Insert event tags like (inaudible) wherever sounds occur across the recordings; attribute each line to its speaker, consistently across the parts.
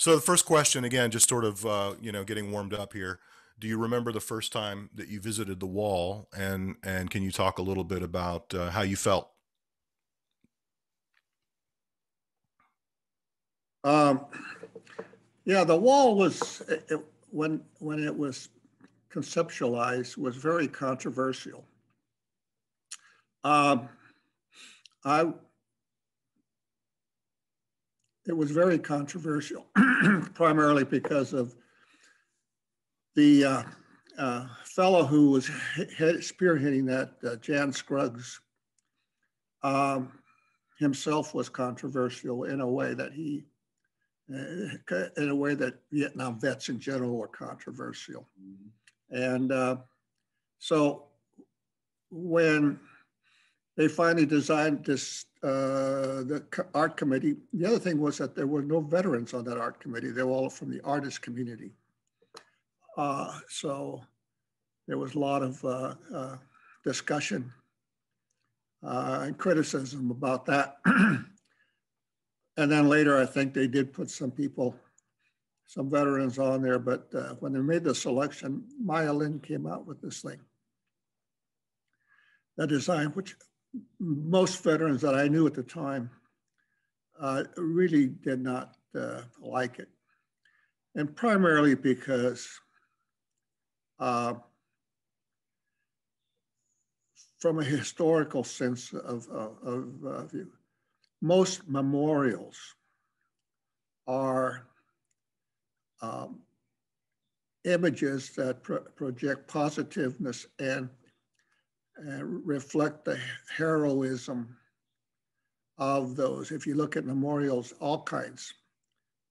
Speaker 1: So the first question, again, just sort of uh, you know getting warmed up here. Do you remember the first time that you visited the wall, and and can you talk a little bit about uh, how you felt?
Speaker 2: Um, yeah, the wall was it, when when it was conceptualized was very controversial. Um, I it was very controversial, (clears throat) primarily because of the uh, uh, fellow who was head, spearheading that, uh, Jan Scruggs, um, himself was controversial in a way that he, uh, in a way that Vietnam vets in general were controversial. And uh, so when they finally designed this, uh, the art committee, the other thing was that there were no veterans on that art committee. They were all from the artist community. Uh, so there was a lot of uh, uh, discussion uh, and criticism about that. (clears throat) and then later, I think they did put some people, some veterans on there. But when they made the selection, Maya Lin came out with this thing, the design, which most veterans that I knew at the time uh, really did not uh, like it. And primarily because uh, from a historical sense of, of, of uh, view, most memorials are um, images that pro project positiveness and, and reflect the heroism of those. If you look at memorials, all kinds,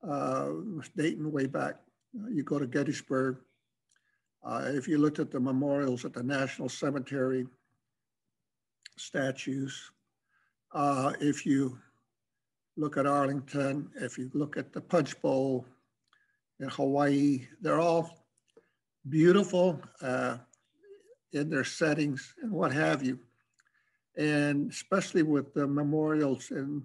Speaker 2: uh, dating way back, you go to Gettysburg, uh, if you looked at the memorials at the National Cemetery, statues, uh, if you look at Arlington, if you look at the Punch Bowl in Hawaii, they're all beautiful uh, in their settings and what have you. And especially with the memorials in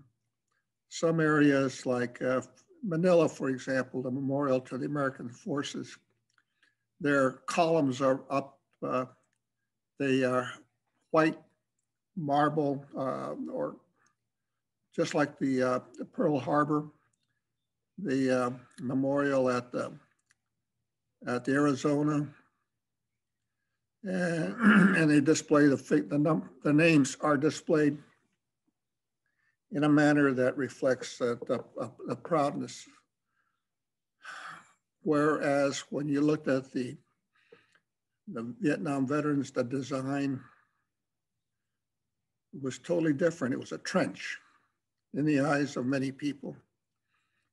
Speaker 2: some areas like uh, Manila, for example, the memorial to the American forces their columns are up. Uh, they are white marble uh, or just like the, uh, the Pearl Harbor, the uh, memorial at the, at the Arizona. Uh, and, (clears throat) and they display the, the, num the names are displayed in a manner that reflects the, the, the proudness Whereas when you looked at the, the Vietnam veterans, the design was totally different. It was a trench in the eyes of many people.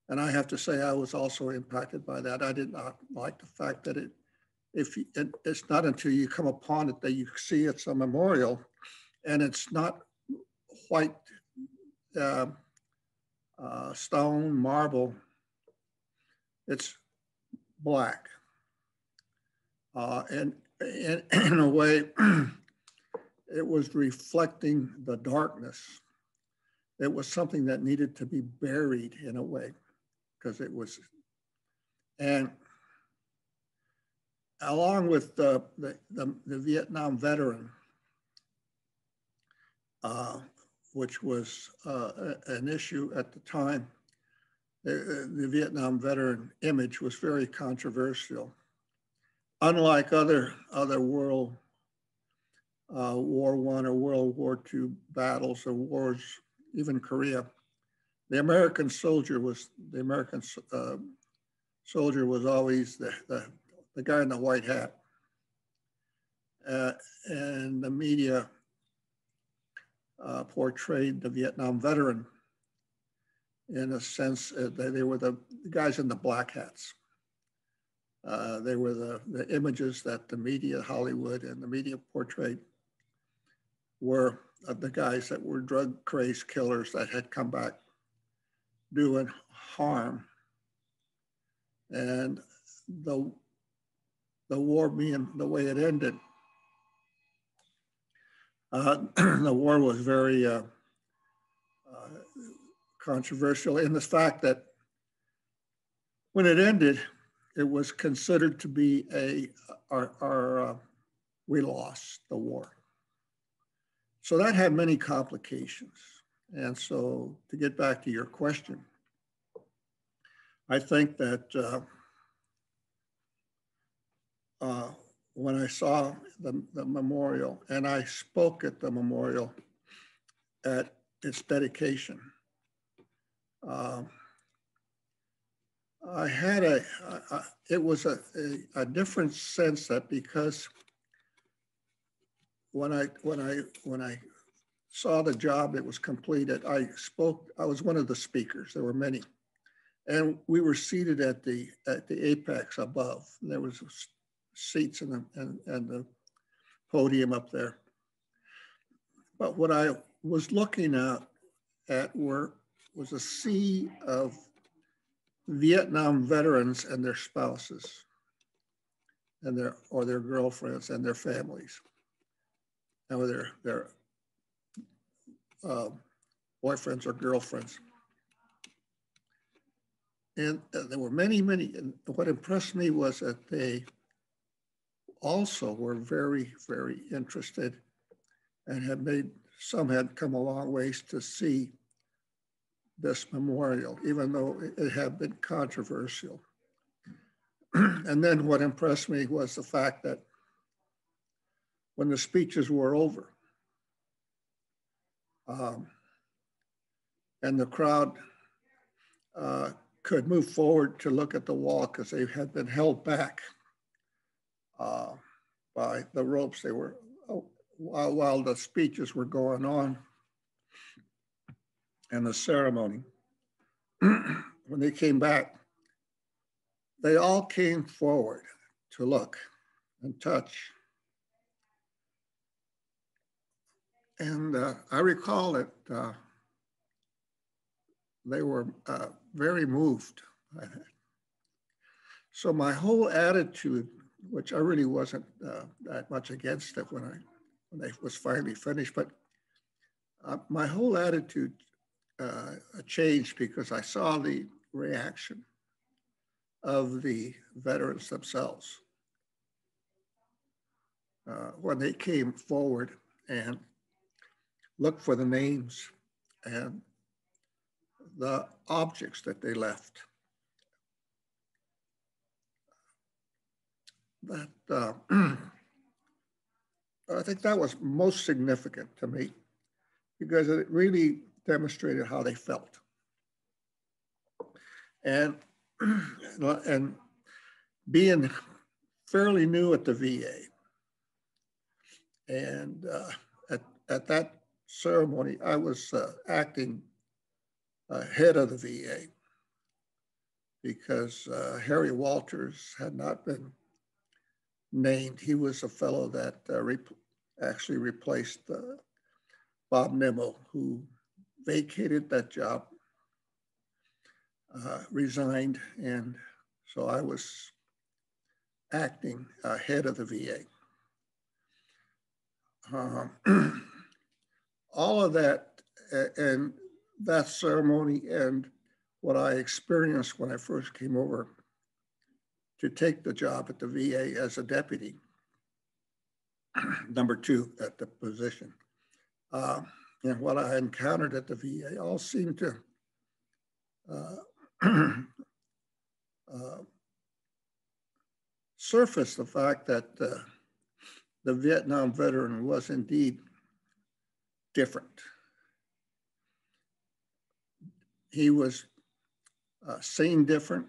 Speaker 2: And I have to say, I was also impacted by that. I did not like the fact that it, if you, it, it's not until you come upon it that you see it's a memorial and it's not white uh, uh, stone, marble. It's black. Uh, and, and (clears throat) in a way, (clears throat) it was reflecting the darkness. It was something that needed to be buried in a way because it was, and along with the, the, the, the Vietnam veteran, uh, which was uh, an issue at the time, the, the Vietnam veteran image was very controversial. Unlike other, other world uh, War One or World War II battles or wars, even Korea, the American soldier was the American uh, soldier was always the, the, the, guy in the white hat. Uh, and the media uh, portrayed the Vietnam veteran in a sense uh, they, were the guys in the black hats. Uh, they were the, the images that the media, Hollywood and the media portrayed were of the guys that were drug crazed killers that had come back doing harm. And the, the war being the way it ended, uh, (clears throat) the war was very uh, controversial in the fact that when it ended, it was considered to be a, our, our, uh, we lost the war. So that had many complications. And so to get back to your question, I think that uh, when I saw the, the memorial and I spoke at the memorial at its dedication, um, I had a, a, a it was a, a, a, different sense that because when I when I when I saw the job that was completed, I spoke. I was one of the speakers. There were many, and we were seated at the at the apex above. There was seats in the and, and the podium up there. But what I was looking at at were was a sea of Vietnam veterans and their spouses and their or their girlfriends and their families and their their uh, boyfriends or girlfriends. And uh, there were many, many. And what impressed me was that they also were very, very interested and had made some had come a long ways to see this memorial, even though it had been controversial. (clears throat) and then what impressed me was the fact that when the speeches were over um, and the crowd uh, could move forward to look at the wall because they had been held back uh, by the ropes. They were, oh, while, while the speeches were going on, and the ceremony. (clears throat) when they came back, they all came forward to look and touch. And uh, I recall that uh, they were uh, very moved by that. So my whole attitude, which I really wasn't uh, that much against it when I when I was finally finished, but uh, my whole attitude uh, changed because I saw the reaction of the veterans themselves uh, when they came forward and looked for the names and the objects that they left. That uh, (clears throat) I think that was most significant to me because it really demonstrated how they felt. And, (clears throat) and being fairly new at the VA, and uh, at, at that ceremony, I was uh, acting head of the VA because uh, Harry Walters had not been named. He was a fellow that uh, re actually replaced uh, Bob Nimmo, who vacated that job, uh, resigned, and so I was acting head of the VA. Um, (clears throat) all of that and that ceremony and what I experienced when I first came over to take the job at the VA as a deputy, (clears throat) number two at the position. Uh, and what I encountered at the VA all seemed to uh, (clears throat) uh, surface the fact that uh, the Vietnam veteran was indeed different. He was uh, seen different.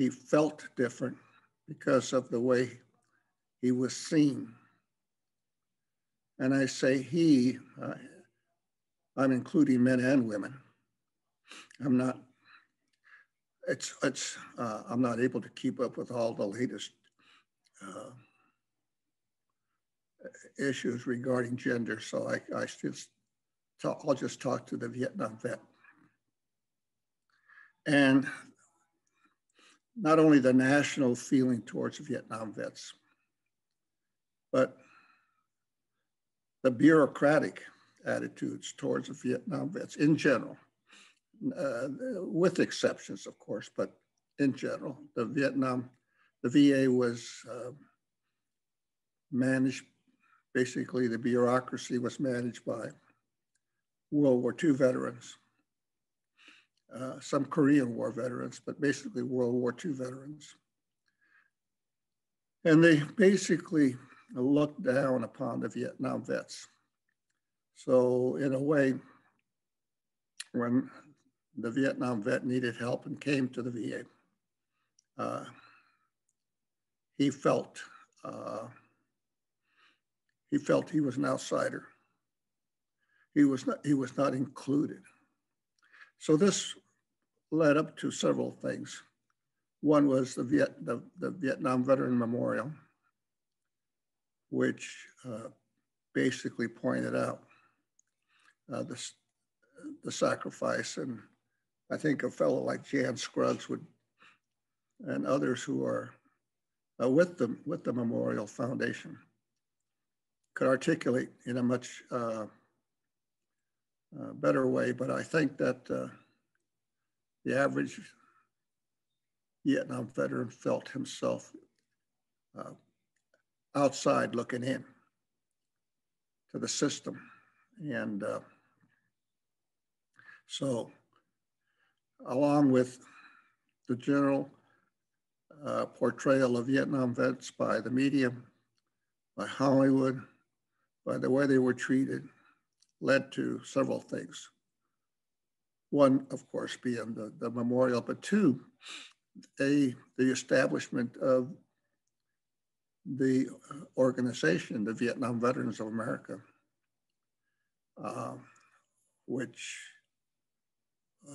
Speaker 2: He felt different because of the way he was seen and I say he, uh, I'm including men and women. I'm not, it's, it's, uh, I'm not able to keep up with all the latest uh, issues regarding gender. So I, I just, talk, I'll just talk to the Vietnam vet. And not only the national feeling towards Vietnam vets, but the bureaucratic attitudes towards the Vietnam vets in general. uh, with exceptions, of course, but in general, the Vietnam, the VA was uh, managed, basically the bureaucracy was managed by World War II veterans, uh, some Korean War veterans, but basically World War II veterans. And they basically looked down upon the Vietnam vets. So in a way, when the Vietnam vet needed help and came to the VA, uh, he felt uh, he felt he was an outsider. He was not he was not included. So this led up to several things. One was the, Viet, the, the Vietnam Veteran Memorial, which uh, basically pointed out uh, the, the sacrifice. And I think a fellow like Jan Scruggs would, and others who are uh, with, the, with the Memorial Foundation could articulate in a much uh, uh, better way. But I think that uh, the average Vietnam veteran felt himself uh, outside looking in to the system. And uh, so, along with the general uh, portrayal of Vietnam vets by the media, by Hollywood, by the way they were treated, led to several things. One, of course, being the, the memorial, but two, a, the establishment of the organization, the Vietnam Veterans of America, uh, which,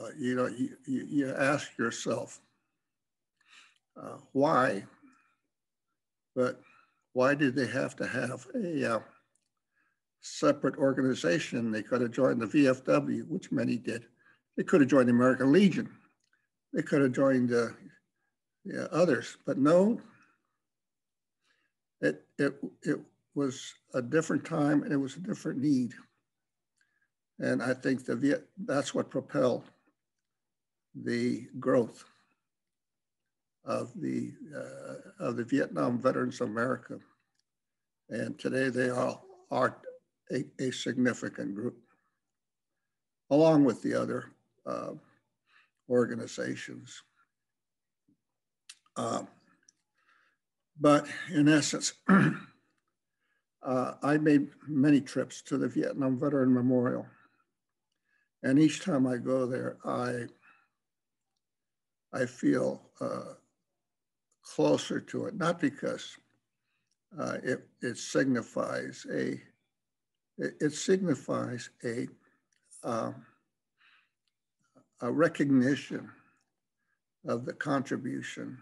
Speaker 2: uh, you know, you, you, ask yourself, uh, why, but why did they have to have a uh, separate organization? They could have joined the VFW, which many did. They could have joined the American Legion. They could have joined uh, yeah, others, but no, it, it, it was a different time and it was a different need. And I think the Viet, that's what propelled the growth of the, uh, of the Vietnam Veterans of America. And today they all are a, a significant group, along with the other uh, organizations. Uh, but in essence, (clears throat) uh, I made many trips to the Vietnam Veteran Memorial. And each time I go there, I, I feel uh, closer to it, not because uh, it, it signifies a, it, it signifies a, uh, a recognition of the contribution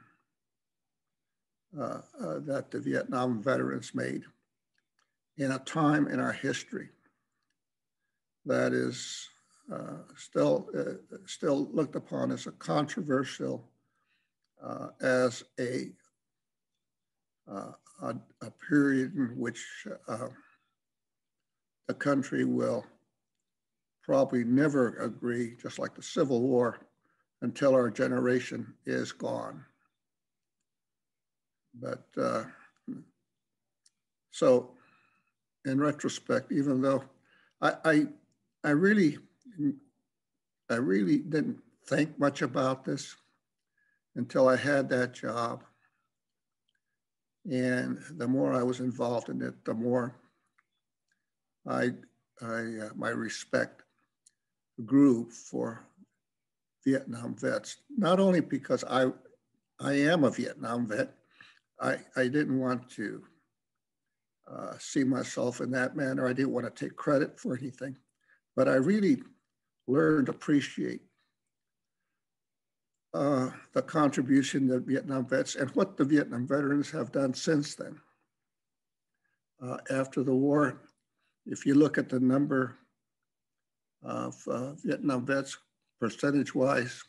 Speaker 2: uh, uh, that the Vietnam veterans made in a time in our history that is uh, still uh, still looked upon as a controversial uh, as a, uh, a, a period in which the country will probably never agree, just like the Civil War, until our generation is gone. But uh, so in retrospect, even though I, I, I really, I really didn't think much about this until I had that job. And the more I was involved in it, the more I, I uh, my respect grew for Vietnam vets. Not only because I, I am a Vietnam vet, I, I didn't want to uh, see myself in that manner. I didn't want to take credit for anything, but I really learned to appreciate uh, the contribution that Vietnam vets and what the Vietnam veterans have done since then. Uh, after the war, if you look at the number of uh, Vietnam vets percentage wise,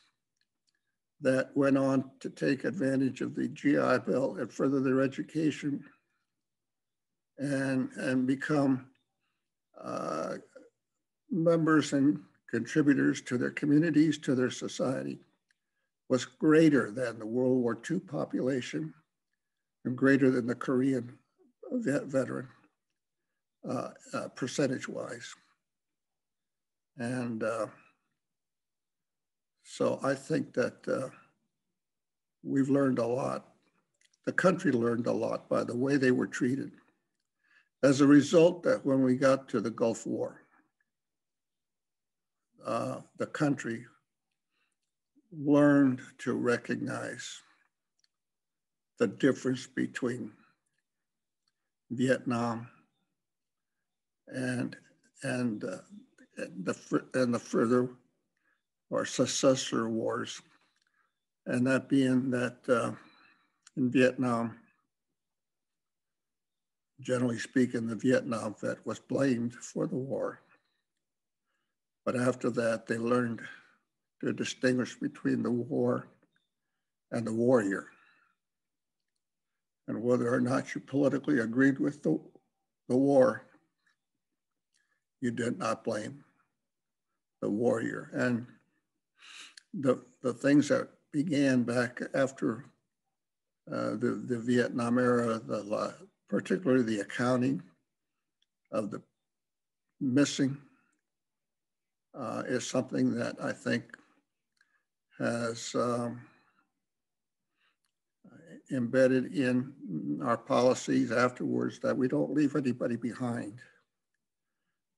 Speaker 2: that went on to take advantage of the GI Bill and further their education and, and become uh, members and contributors to their communities, to their society, was greater than the World War II population and greater than the Korean vet veteran uh, uh, percentage wise. And uh, so I think that uh, we've learned a lot. The country learned a lot by the way they were treated. As a result, that when we got to the Gulf War, uh, the country learned to recognize the difference between Vietnam and and uh, the and the further or successor wars, and that being that uh, in Vietnam, generally speaking, the Vietnam vet was blamed for the war. But after that, they learned to distinguish between the war and the warrior. And whether or not you politically agreed with the, the war, you did not blame the warrior. And the, the things that began back after uh, the, the Vietnam era, the, particularly the accounting of the missing uh, is something that I think has um, embedded in our policies afterwards that we don't leave anybody behind.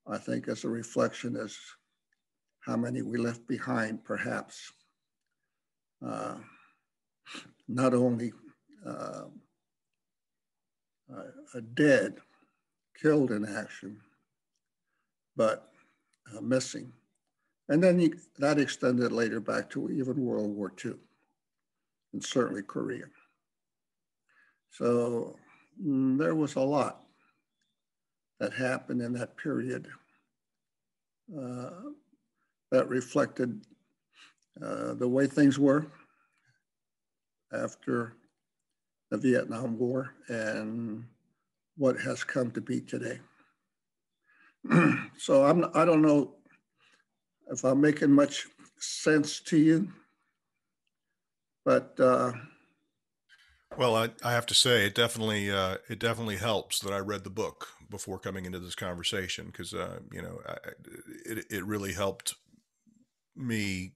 Speaker 2: I think as a reflection is how many we left behind, perhaps. Uh, not only uh, uh, dead, killed in action, but uh, missing. And then he, that extended later back to even World War II, and certainly Korea. So mm, there was a lot that happened in that period uh, that reflected uh, the way things were after the Vietnam War and what has come to be today. (clears throat) so I'm, I don't know if I'm making much sense to you, but uh,
Speaker 1: well, I, I have to say it definitely uh, it definitely helps that I read the book before coming into this conversation because uh, you know I, it it really helped me.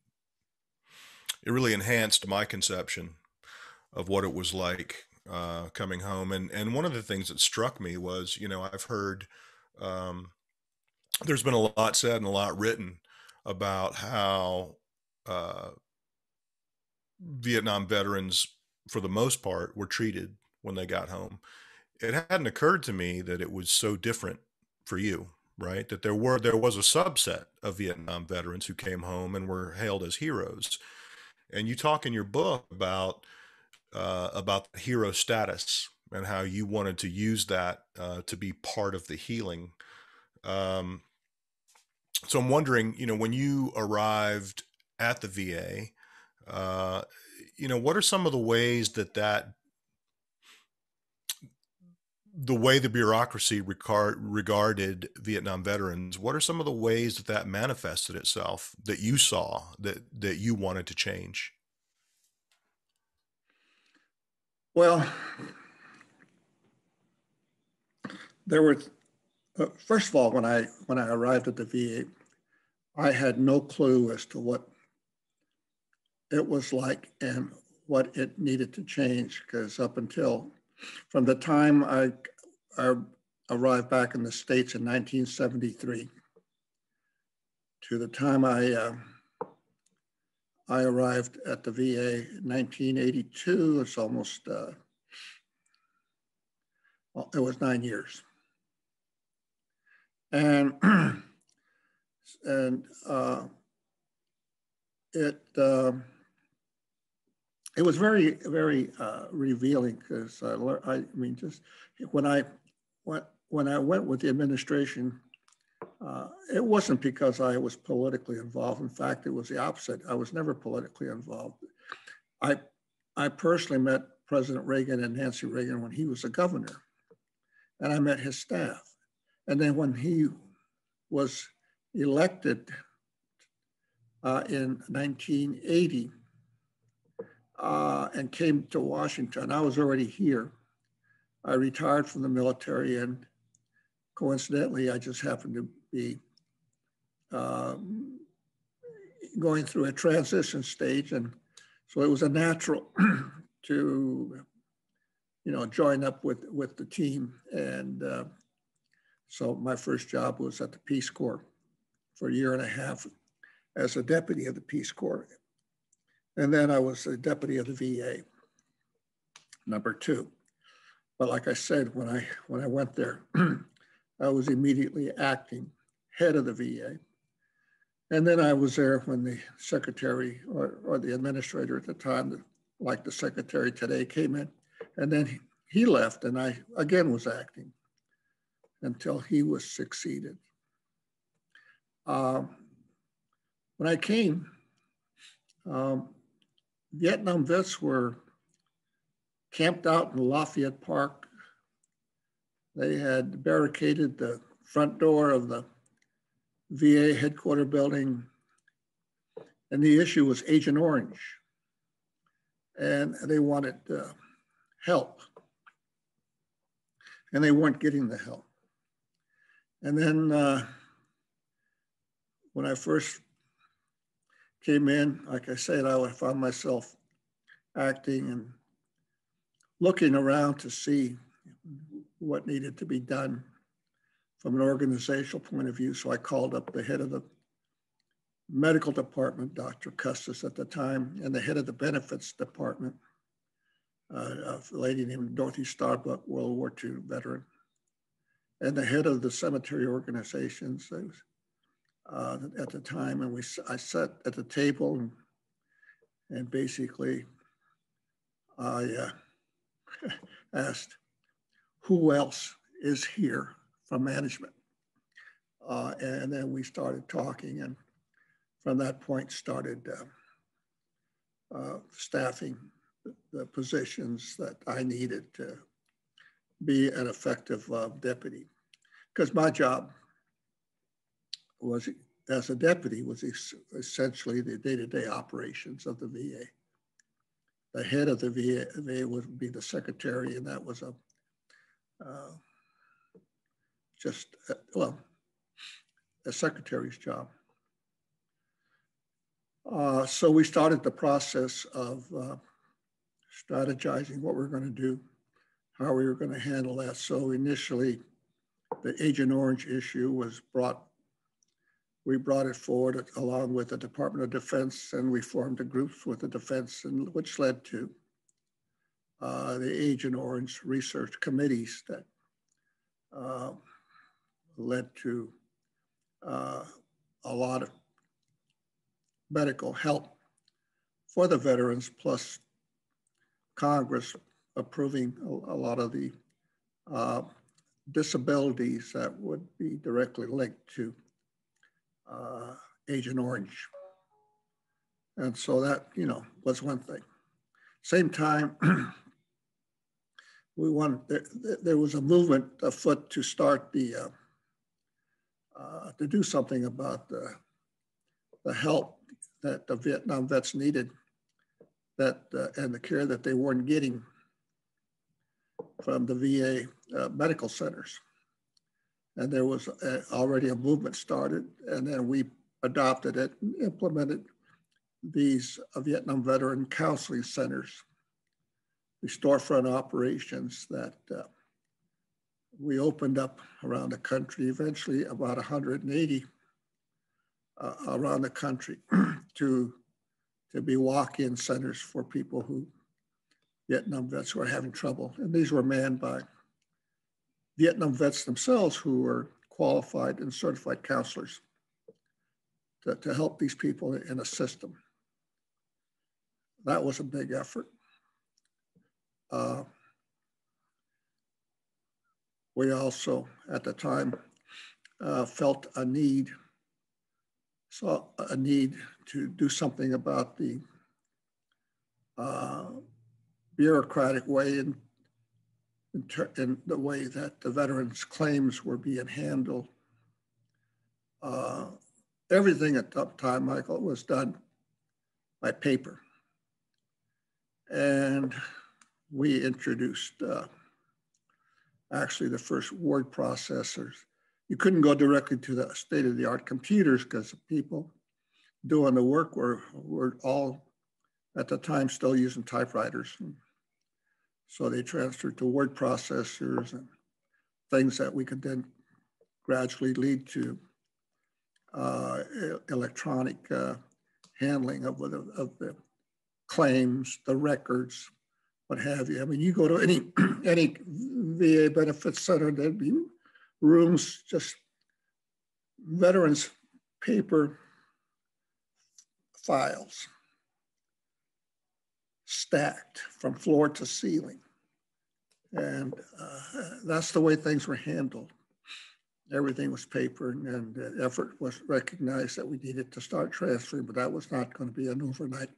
Speaker 1: It really enhanced my conception of what it was like uh, coming home, and and one of the things that struck me was you know I've heard um, there's been a lot said and a lot written about how uh, Vietnam veterans, for the most part, were treated when they got home. It hadn't occurred to me that it was so different for you, right? That there were there was a subset of Vietnam veterans who came home and were hailed as heroes. And you talk in your book about uh, about hero status and how you wanted to use that uh, to be part of the healing. Um, so I'm wondering, you know, when you arrived at the VA, uh, you know, what are some of the ways that that the way the bureaucracy regard, regarded Vietnam veterans, what are some of the ways that that manifested itself that you saw that that you wanted to change?
Speaker 2: Well, there were uh, first of all, when I when I arrived at the VA, I had no clue as to what it was like and what it needed to change. Because up until from the time I, I arrived back in the states in 1973 to the time I uh, I arrived at the VA in 1982, it's almost uh, well, it was nine years. And (clears throat) and uh, it uh, it was very very uh, revealing because I, I mean just when I went when I went with the administration, uh, it wasn't because I was politically involved. In fact, it was the opposite. I was never politically involved. I I personally met President Reagan and Nancy Reagan when he was a governor, and I met his staff. And then when he was elected uh, in 1980 uh, and came to Washington. I was already here. I retired from the military and coincidentally, I just happened to be um, going through a transition stage. And so it was a natural (clears throat) to, you know, join up with, with the team. And uh, so my first job was at the Peace Corps for a year and a half as a deputy of the Peace Corps. And then I was a deputy of the VA, number two. But like I said, when I when I went there, (clears throat) I was immediately acting head of the VA. And then I was there when the secretary or, or the administrator at the time, like the secretary today, came in. And then he, left, and I again was acting until he was succeeded. Um, when I came, um, Vietnam vets were camped out in Lafayette Park. They had barricaded the front door of the VA headquarter building. And the issue was Agent Orange. And they wanted uh, help. And they weren't getting the help. And then uh, when I first came in, like I said, I found myself acting and looking around to see what needed to be done from an organizational point of view. So I called up the head of the medical department, Dr. Custis at the time, and the head of the benefits department, uh, a lady named Dorothy Starbuck, World War II veteran, and the head of the cemetery organizations uh, at the time. And we, I sat at the table and, basically I uh, (laughs) asked, who else is here from management? Uh, and then we started talking and from that point started uh, uh, staffing the positions that I needed to be an effective uh, deputy. Because my job was, as a deputy, was essentially the day-to-day operations of the VA the head of the VA, VA would be the secretary, and that was a uh, just uh, well a secretary's job. Uh, so we started the process of uh, strategizing what we we're going to do, how we were going to handle that. So initially, the Agent Orange issue was brought we brought it forward along with the Department of Defense, and we formed a group with the defense, and which led to uh, the Agent Orange research committees that uh, led to uh, a lot of medical help for the veterans, plus Congress approving a, a lot of the uh, disabilities that would be directly linked to uh, Agent Orange. And so that, you know, was one thing. Same time, (clears throat) we wanted, there, there, was a movement afoot to start the, uh, uh, to do something about the, the help that the Vietnam vets needed that, uh, and the care that they weren't getting from the VA uh, medical centers and there was a, already a movement started, and then we adopted it and implemented these uh, Vietnam veteran counseling centers, the storefront operations that uh, we opened up around the country, eventually about 180 uh, around the country (clears throat) to, to be walk-in centers for people who, Vietnam vets who are having trouble. And these were manned by Vietnam vets themselves who are qualified and certified counselors to, to help these people and assist them. That was a big effort. Uh, we also, at the time, uh, felt a need, saw a need to do something about the uh, bureaucratic way in in, ter- in the way that the veterans' claims were being handled uh, everything at that time, Michael, was done by paper. And we introduced uh, actually the first word processors. You couldn't go directly to the state of the art computers because the people doing the work were, were all at the time still using typewriters. And so they transferred to word processors and things that we could then gradually lead to uh, electronic uh, handling of, of, of the claims, the records, what have you. I mean, you go to any (clears throat) any VA benefits center, there'd be rooms just veterans paper files stacked from floor to ceiling. And uh, that's the way things were handled. Everything was paper and the effort was recognized that we needed to start transferring, but that was not going to be an overnight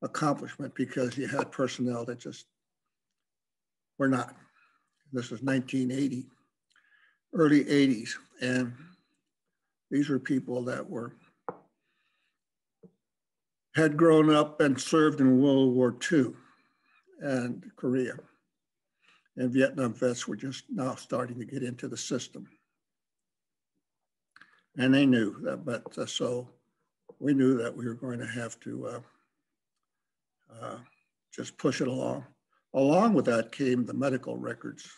Speaker 2: accomplishment because you had personnel that just were not. This was 1980, early 80s. And these were people that were had grown up and served in World War II and Korea. And Vietnam vets were just now starting to get into the system. And they knew that, but uh, so we knew that we were going to have to uh, uh, just push it along. Along with that came the medical records.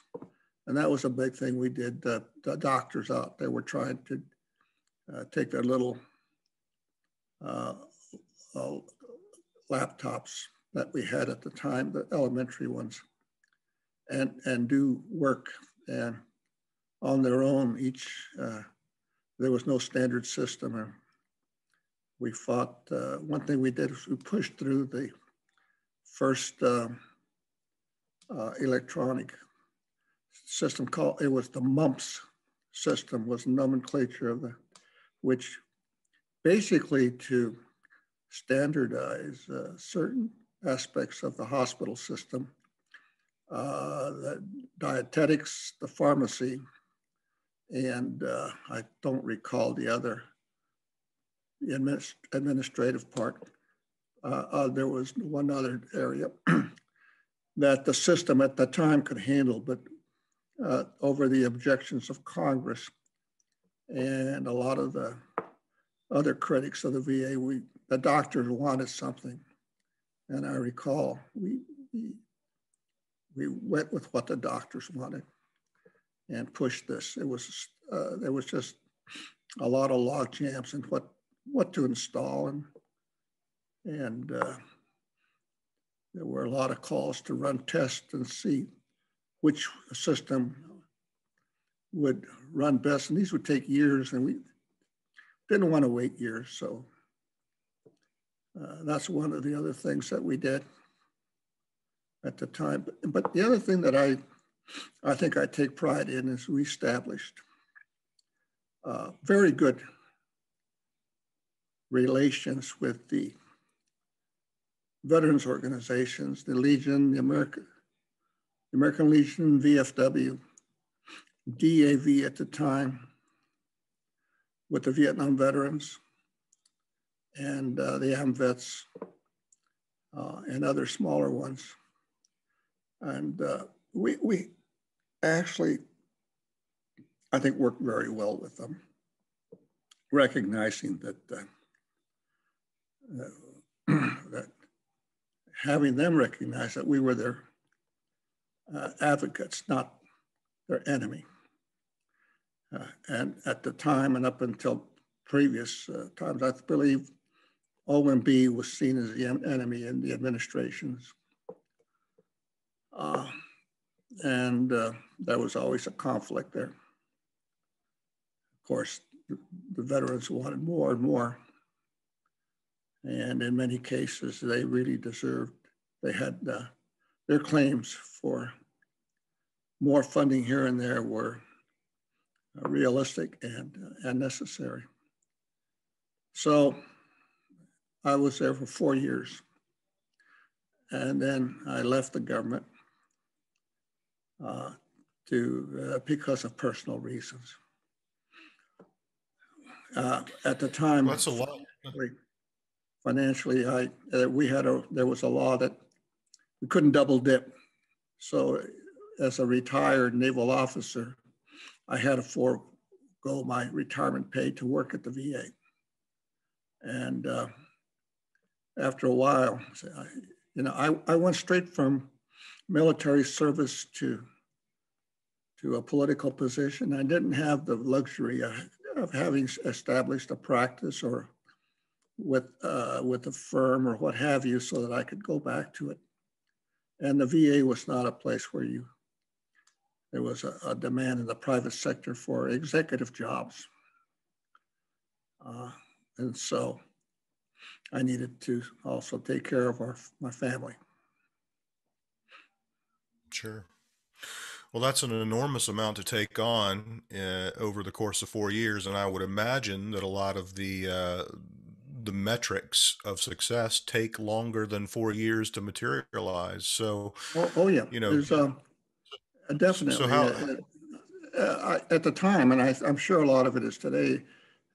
Speaker 2: And that was a big thing we did. The, doctors out there were trying to uh, take their little uh, uh, laptops that we had at the time, the elementary ones, and, and do work and on their own. Each, uh, there was no standard system. And we fought, uh, one thing we did was we pushed through the first uh, uh, electronic system called, it was the MUMPS system was nomenclature of the, which basically to standardize uh, certain aspects of the hospital system, uh, the dietetics, the pharmacy, and uh, I don't recall the other the administrative part. Uh, uh, there was one other area (clears throat) that the system at the time could handle, but uh, over the objections of Congress and a lot of the other critics of the VA, we the doctors wanted something, and I recall we we, we went with what the doctors wanted and pushed this. It was uh, there was just a lot of log jams and what what to install and and uh, there were a lot of calls to run tests and see which system would run best. And these would take years, and we didn't want to wait years. So uh, that's one of the other things that we did at the time. But, the other thing that I, I think I take pride in is we established uh, very good relations with the veterans organizations, the Legion, the American, the American Legion, VFW, DAV at the time, with the Vietnam veterans and uh, the AMVETS uh, and other smaller ones. And uh, we, we actually, I think, worked very well with them, recognizing that, uh, (clears throat) that having them recognize that we were their uh, advocates, not their enemy. Uh, and at the time and up until previous uh, times, I believe OMB was seen as the enemy in the administrations. Uh, and uh, there was always a conflict there. Of course, the, veterans wanted more and more. And in many cases, they really deserved, they had uh, their claims for more funding here and there were uh, realistic and, uh, and necessary. So I was there for four years. And then I left the government uh, to, uh, because of personal reasons. uh, at the time.
Speaker 1: That's a lot.
Speaker 2: Financially, I, uh, we had a, there was a law that we couldn't double dip. So as a retired naval officer, I had to forego my retirement pay to work at the VA. And uh, after a while, you know, I, I went straight from military service to to a political position. I didn't have the luxury of, of having established a practice or with uh, with a firm or what have you, so that I could go back to it. And the VA was not a place where you there was a, a demand in the private sector for executive jobs. Uh, and so I needed to also take care of our, my family.
Speaker 1: Sure. Well, that's an enormous amount to take on uh, over the course of four years, and I would imagine that a lot of the uh, the metrics of success take longer than four years to materialize. So,
Speaker 2: oh, oh yeah, you know, there's um, definitely. So how, uh, uh, at the time, and I, am sure a lot of it is today,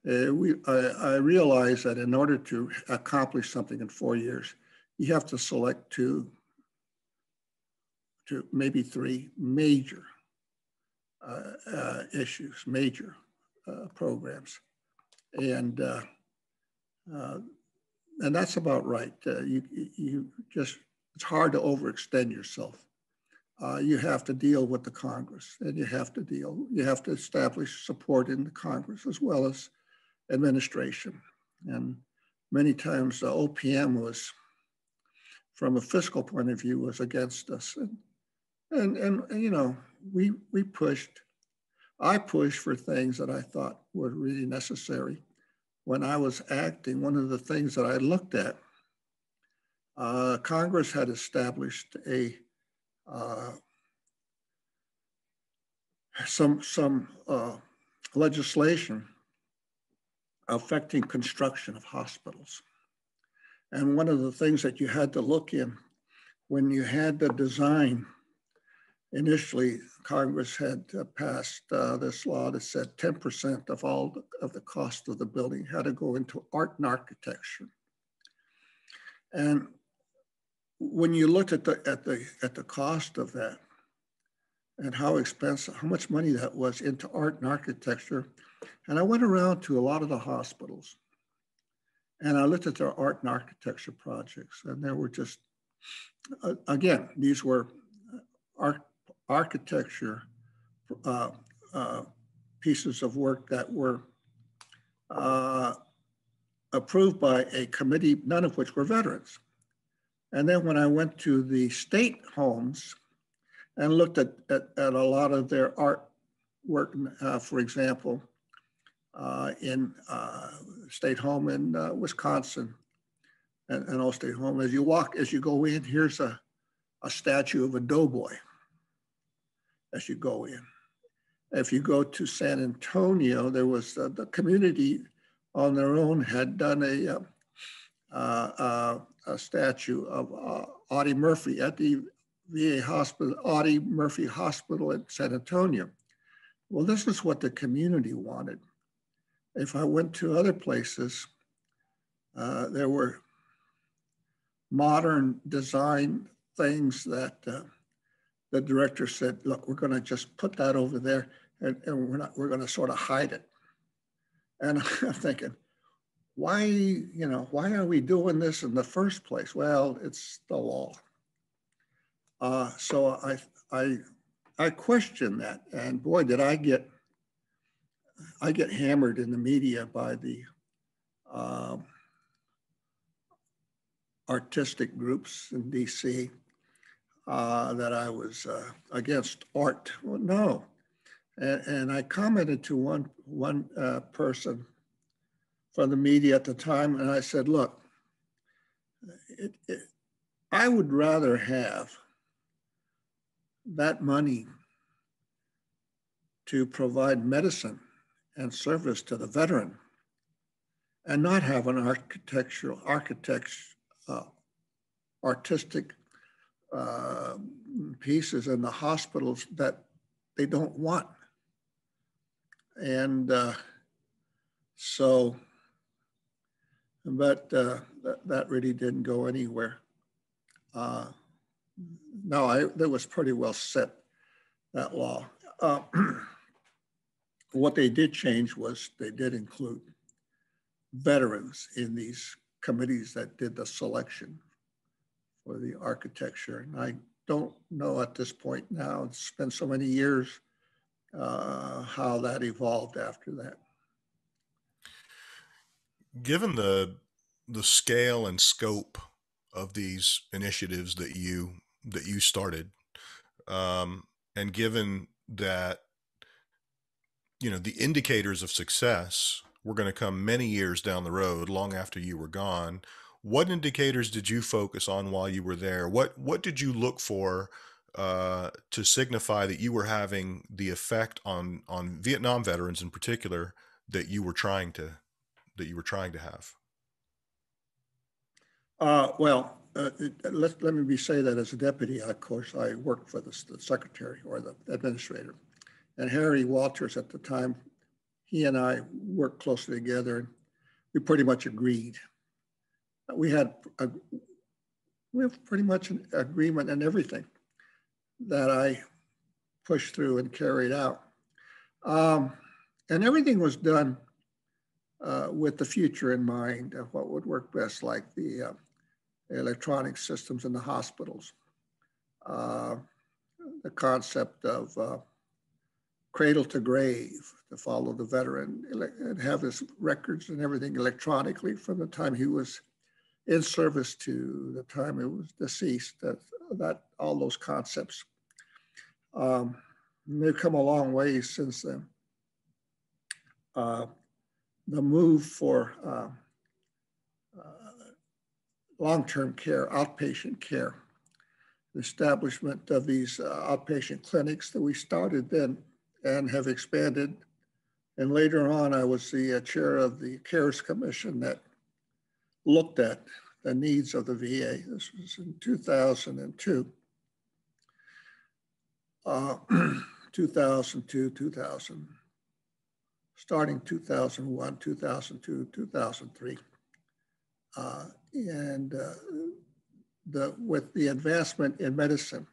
Speaker 2: uh, we I, I realized that in order to accomplish something in four years, you have to select two to maybe three major uh, uh, issues, major uh, programs, and uh, and that's about right. you you just it's hard to overextend yourself uh, you have to deal with the Congress and you have to deal, you have to establish support in the Congress as well as administration. And many times the OPM was, from a fiscal point of view, was against us. And, and, and, and you know, we, we pushed, I pushed for things that I thought were really necessary. When I was acting, one of the things that I looked at, uh, Congress had established a uh, some some uh, legislation affecting construction of hospitals. And one of the things that you had to look in when you had the design, initially Congress had passed uh, this law that said 10% of all of the cost of the building had to go into art and architecture. And when you looked at the at the at the cost of that and how expensive, how much money that was into art and architecture, and I went around to a lot of the hospitals, and I looked at their art and architecture projects, and there were just uh, again these were art architecture uh, uh, pieces of work that were uh, approved by a committee, none of which were veterans. And then when I went to the state homes and looked at, at, at a lot of their art work, uh, for example, uh, in uh, state home in uh, Wisconsin and, and old state home, as you walk, as you go in, here's a, a statue of a doughboy as you go in. If you go to San Antonio, there was uh, the community on their own had done a, uh, uh, a statue of uh, Audie Murphy at the VA hospital, Audie Murphy Hospital in San Antonio. Well, this is what the community wanted. If I went to other places, uh, there were modern design things that uh, the director said, look, we're going to just put that over there and, and we're not, we're going to sort of hide it. And (laughs) I'm thinking, why, you know, why are we doing this in the first place? Well, it's the law. Uh, so I, I, I question that. And boy, did I get, I get hammered in the media by the um, artistic groups in DC uh, that I was uh, against art. Well, no. And, and, I commented to one, one uh, person from the media at the time, and I said, look, it, it, I would rather have that money to provide medicine and service to the veteran and not have an architectural architects uh, artistic uh, pieces in the hospitals that they don't want and uh, So, but uh, that, really didn't go anywhere. Uh, no, I, that was pretty well set, that law. (clears throat) What they did change was they did include veterans in these committees that did the selection for the architecture. And I don't know at this point now, it's been so many years, uh, how that evolved after that.
Speaker 1: Given the the scale and scope of these initiatives that you that you started, um, and given that you know the indicators of success were going to come many years down the road, long after you were gone. What indicators did you focus on while you were there? What what did you look for uh, to signify that you were having the effect on on Vietnam veterans in particular that you were trying to that you were trying to have?
Speaker 2: Uh, well, uh, let, let me say that as a deputy, of course, I worked for the, the secretary or the administrator. And Harry Walters at the time he and I worked closely together and we pretty much agreed. We had a, we have pretty much an agreement in everything that I pushed through and carried out. Um, and everything was done uh, with the future in mind of what would work best, like the uh, electronic systems in the hospitals, uh, the concept of uh, cradle to grave to follow the veteran and have his records and everything electronically from the time he was in service to the time he was deceased. That, that all those concepts. Um, they've come a long way since then. Uh, the move for uh, uh, long-term care, outpatient care, the establishment of these uh, outpatient clinics that we started then and have expanded. And later on, I was the uh, chair of the CARES Commission that looked at the needs of the VA. This was in 2002. Uh, (clears throat) 2002, 2000, starting 2001, 2002, 2003. Uh, and uh, the, with the advancement in medicine,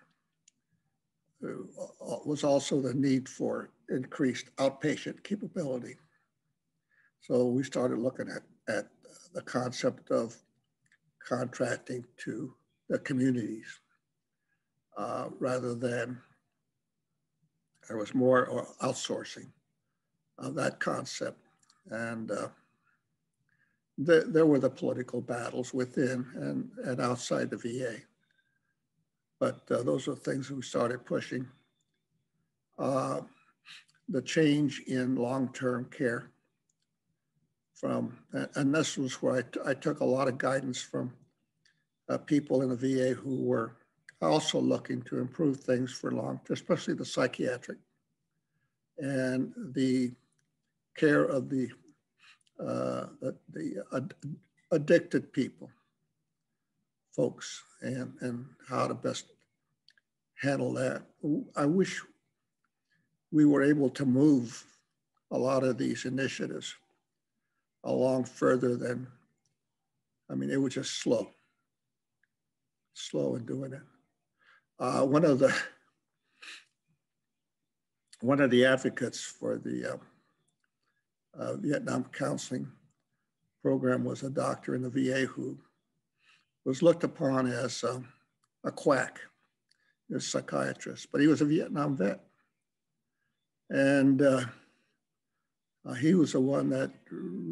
Speaker 2: was also the need for increased outpatient capability. So we started looking at, at the concept of contracting to the communities uh, rather than there was more outsourcing of that concept. And uh, the, there were the political battles within and, and outside the VA. But uh, those are things we started pushing. Uh, the change in long-term care from, and this was where I, took a lot of guidance from uh, people in the VA who were also looking to improve things for long, especially the psychiatric and the care of the uh, the, the ad addicted people folks and, and how to best handle that. I wish we were able to move a lot of these initiatives along further than, I mean, it was just slow, slow in doing it. Uh, one of the, one of the advocates for the uh, uh, Vietnam counseling program was a doctor in the VA who was looked upon as um, a quack, a psychiatrist, but he was a Vietnam vet. And uh, uh, he was the one that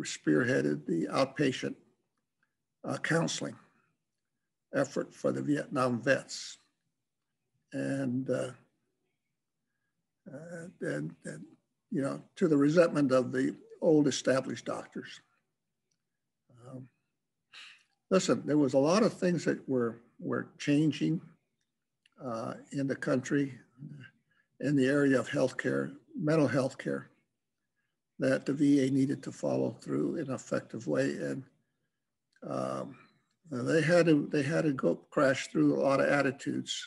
Speaker 2: spearheaded the outpatient uh, counseling effort for the Vietnam vets. And, uh, uh, and, and, you know, to the resentment of the old established doctors listen, there was a lot of things that were, were changing uh, in the country in the area of healthcare, mental health care, that the VA needed to follow through in an effective way. And um, they had to they had to go crash through a lot of attitudes.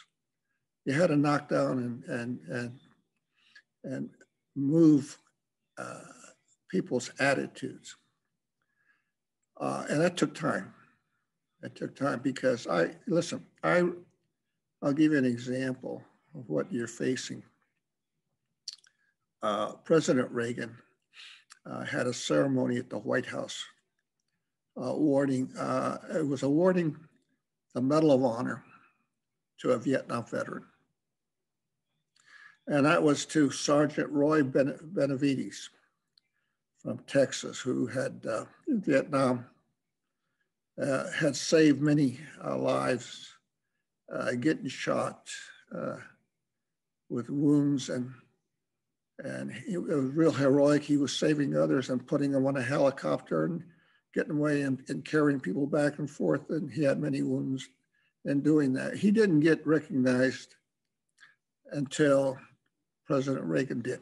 Speaker 2: You had to knock down and and and and move uh, people's attitudes. Uh, and that took time. That took time because I, listen, I, I'll give you an example of what you're facing. Uh, President Reagan uh, had a ceremony at the White House uh, awarding, uh, it was awarding the Medal of Honor to a Vietnam veteran. And that was to Sergeant Roy ben- Benavides from Texas, who had uh, in Vietnam uh, had saved many uh, lives, uh, getting shot uh, with wounds, and and he, it was real heroic. He was saving others and putting them on a helicopter and getting away and, and carrying people back and forth. And he had many wounds in doing that. He didn't get recognized until President Reagan did.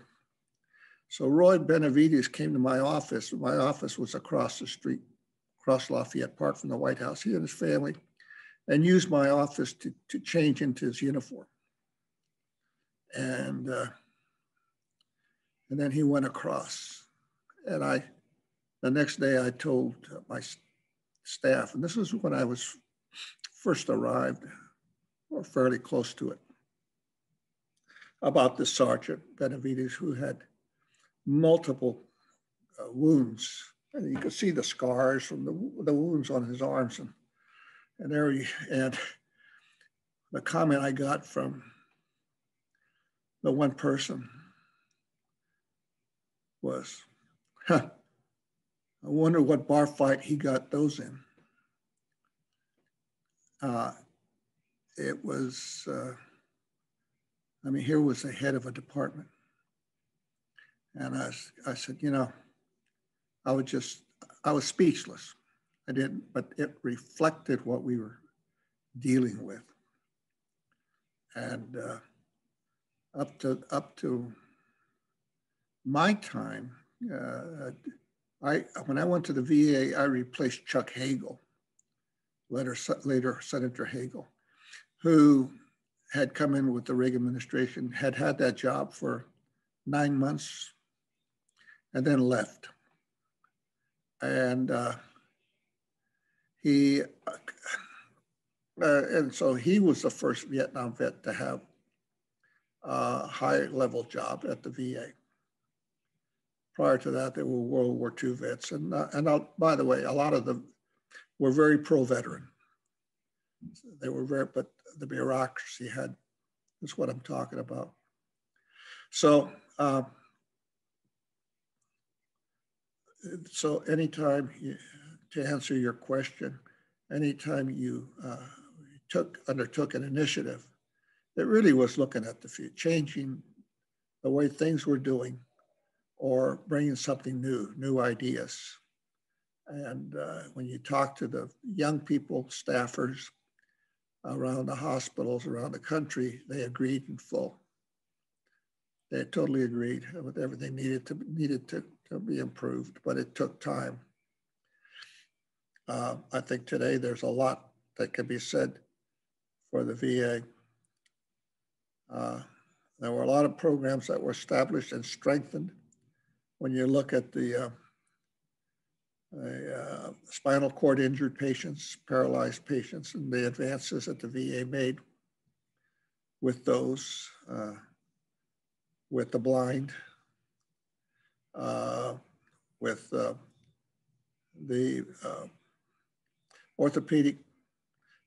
Speaker 2: So Roy Benavides came to my office. My office was across the street, across Lafayette Park from the White House, he and his family, and used my office to, to change into his uniform. And, uh, and then he went across. And I, the next day I told my staff, and this is when I was first arrived, or fairly close to it, about the sergeant Benavides who had multiple uh, wounds. And you could see the scars from the, the wounds on his arms and, and there he, and the comment I got from the one person was, huh, I wonder what bar fight he got those in. Uh, it was, uh, I mean, here was the head of a department. And I, I said, you know, I was just, I was speechless. I didn't, but it reflected what we were dealing with. And uh, up to up to my time, uh, I when I went to the VA, I replaced Chuck Hagel, later later Senator Hagel, who had come in with the Reagan administration, had had that job for nine months, and then left. And uh, he, uh, and so he was the first Vietnam vet to have a high level job at the VA. Prior to that, there were World War II vets. And, uh, and I'll, by the way, a lot of them were very pro veteran. They were very, but the bureaucracy had, that's what I'm talking about. So, uh, so anytime you, to answer your question, anytime you uh, took undertook an initiative, it really was looking at the future, changing the way things were doing, or bringing something new, new ideas. And uh, when you talk to the young people, staffers around the hospitals around the country, they agreed in full. They totally agreed with everything needed to needed to to be improved, but it took time. Uh, I think today there's a lot that can be said for the VA. Uh, there were a lot of programs that were established and strengthened. When you look at the uh, uh spinal cord injured patients, paralyzed patients, and the advances that the VA made with those, uh, with the blind, uh, with uh, the uh, orthopedic,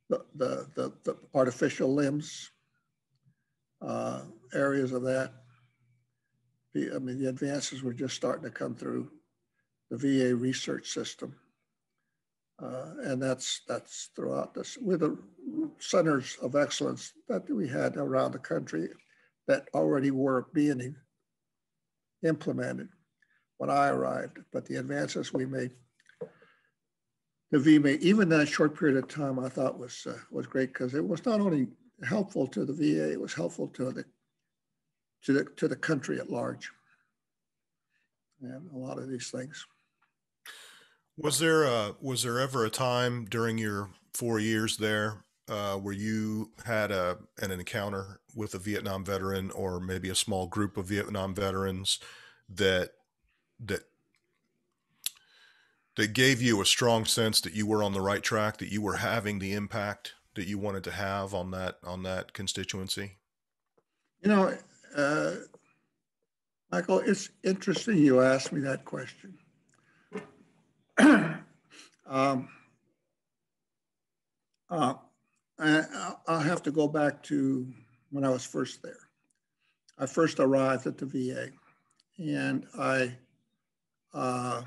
Speaker 2: the, the, the, the, artificial limbs, uh, areas of that. I mean, the advances were just starting to come through the VA research system. Uh, and that's that's throughout this with the centers of excellence that we had around the country that already were being implemented when I arrived, but the advances we made, the VA, even that short period of time, I thought was uh, was great because it was not only helpful to the VA, it was helpful to the to the to the country at large, and a lot of these things.
Speaker 1: Was there a, was there ever a time during your four years there uh, where you had a an encounter with a Vietnam veteran or maybe a small group of Vietnam veterans that that that gave you a strong sense that you were on the right track, that you were having the impact that you wanted to have on that on that constituency?
Speaker 2: You know, uh, Michael, it's interesting you asked me that question. (clears throat) um, uh, I, I'll have to go back to when I was first there. I first arrived at the VA, and I uh,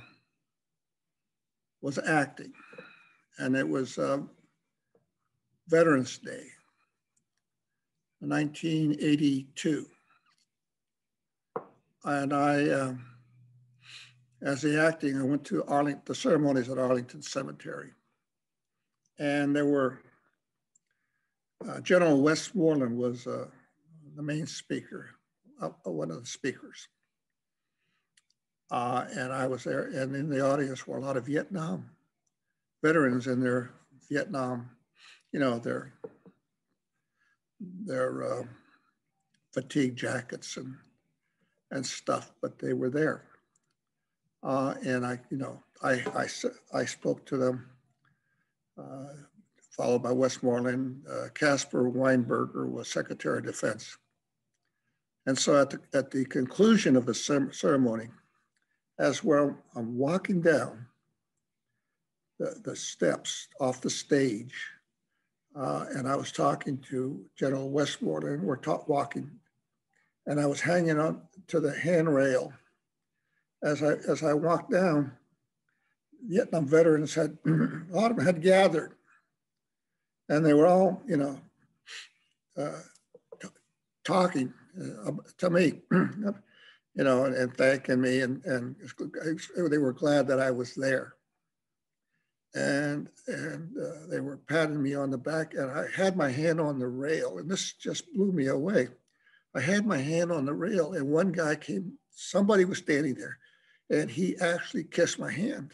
Speaker 2: was acting, and it was uh, Veterans Day, 1982. And I, um, as the acting, I went to Arlington, the ceremonies at Arlington Cemetery. And there were, uh, General Westmoreland was uh, the main speaker, uh, one of the speakers. Uh, and I was there, and in the audience were a lot of Vietnam veterans in their Vietnam, you know, their their uh, fatigue jackets and and stuff, but they were there. Uh, and I, you know, I, I, I spoke to them, uh, followed by Westmoreland. Uh, Caspar Weinberger was Secretary of Defense. And so at the, at the conclusion of the ceremony, as well, I'm walking down the, the steps off the stage, uh, and I was talking to General Westmoreland. We're talk, walking, and I was hanging on to the handrail as I as I walked down. Vietnam veterans had (clears throat) a lot of them had gathered, and they were all you know uh, t- talking uh, to me (clears throat) you know, and, and thanking me, and, and they were glad that I was there. And, and uh, they were patting me on the back, and I had my hand on the rail, and this just blew me away. I had my hand on the rail, and one guy came, somebody was standing there, and he actually kissed my hand.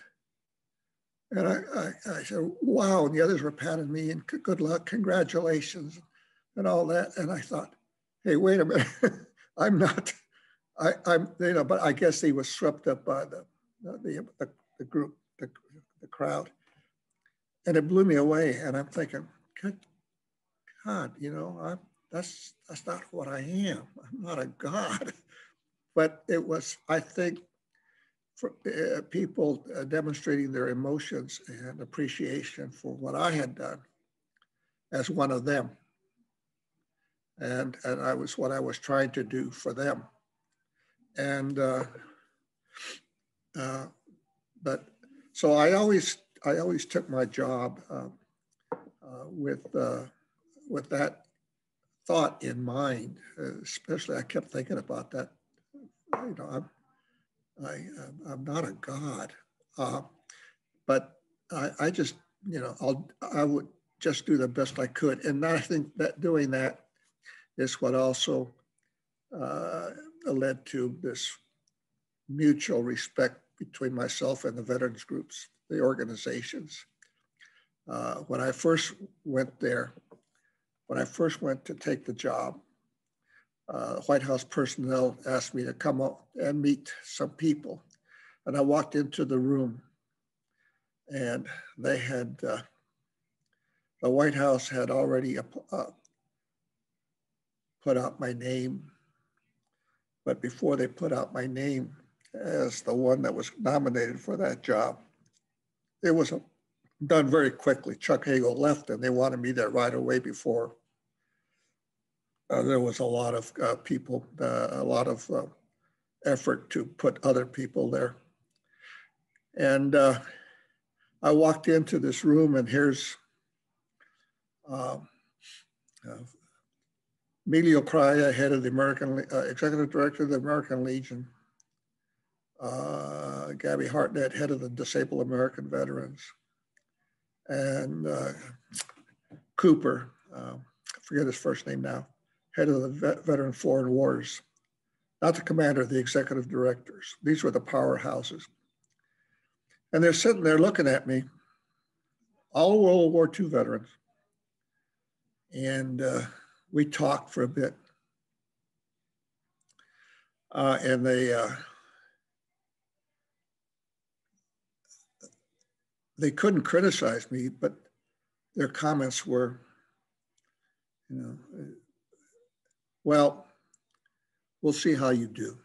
Speaker 2: And I, I, I, said, wow. And the others were patting me and good luck, congratulations, and all that. And I thought, hey, wait a minute. (laughs) I'm not, I, I'm, you know, but I guess he was swept up by the, the, the, the group, the, the crowd. And it blew me away. And I'm thinking, good God, you know, I'm, that's, that's not what I am. I'm not a God. (laughs) But it was, I think, for uh, people uh, demonstrating their emotions and appreciation for what I had done as one of them. And, and I was what I was trying to do for them and uh, uh, but so I always I always took my job uh, uh with uh, with that thought in mind. Especially, I kept thinking about that. You know, I'm I I'm not a god, but I, I just you know I'll I would just do the best I could, and I think that doing that is what also uh, led to this mutual respect between myself and the veterans groups, the organizations. Uh, when I first went there, when I first went to take the job, uh, White House personnel asked me to come up and meet some people. And I walked into the room and they had, uh, the White House had already uh, put out my name but before they put out my name as the one that was nominated for that job, it was done very quickly. Chuck Hagel left and they wanted me there right away before uh, there was a lot of uh, people, uh, a lot of uh, effort to put other people there. And uh, I walked into this room and here's uh, Emilio Kraja, head of the American, uh, executive director of the American Legion. Uh, Gabby Hartnett, head of the Disabled American Veterans. And uh, Cooper, uh, I forget his first name now, head of the Vet Veteran Foreign Wars. Not the commander, the executive directors. These were the powerhouses. And they're sitting there looking at me, all World War II veterans. And uh, we talked for a bit. Uh, and they, uh, they couldn't criticize me, but their comments were, you know, well, we'll see how you do.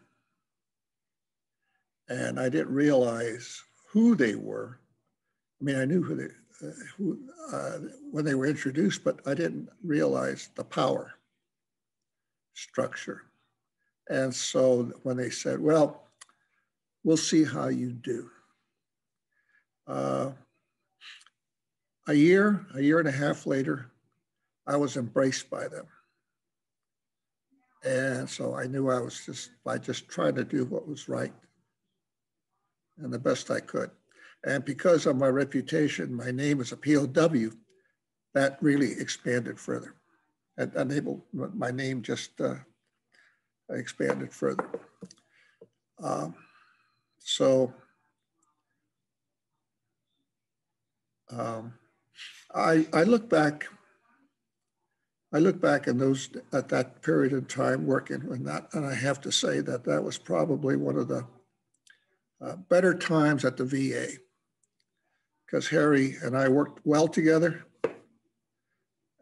Speaker 2: And I didn't realize who they were. I mean, I knew who they, who, uh, when they were introduced, but I didn't realize the power structure. And so when they said, well, we'll see how you do. Uh, a year, a year and a half later, I was embraced by them. And so I knew I was just, I just tried to do what was right and the best I could. And because of my reputation, my name as a POW, that really expanded further. And enabled my name just uh, expanded further. Um, so um, I, I look back, I look back in those at that period of time working with that, and I have to say that that was probably one of the uh, better times at the VA because Harry and I worked well together.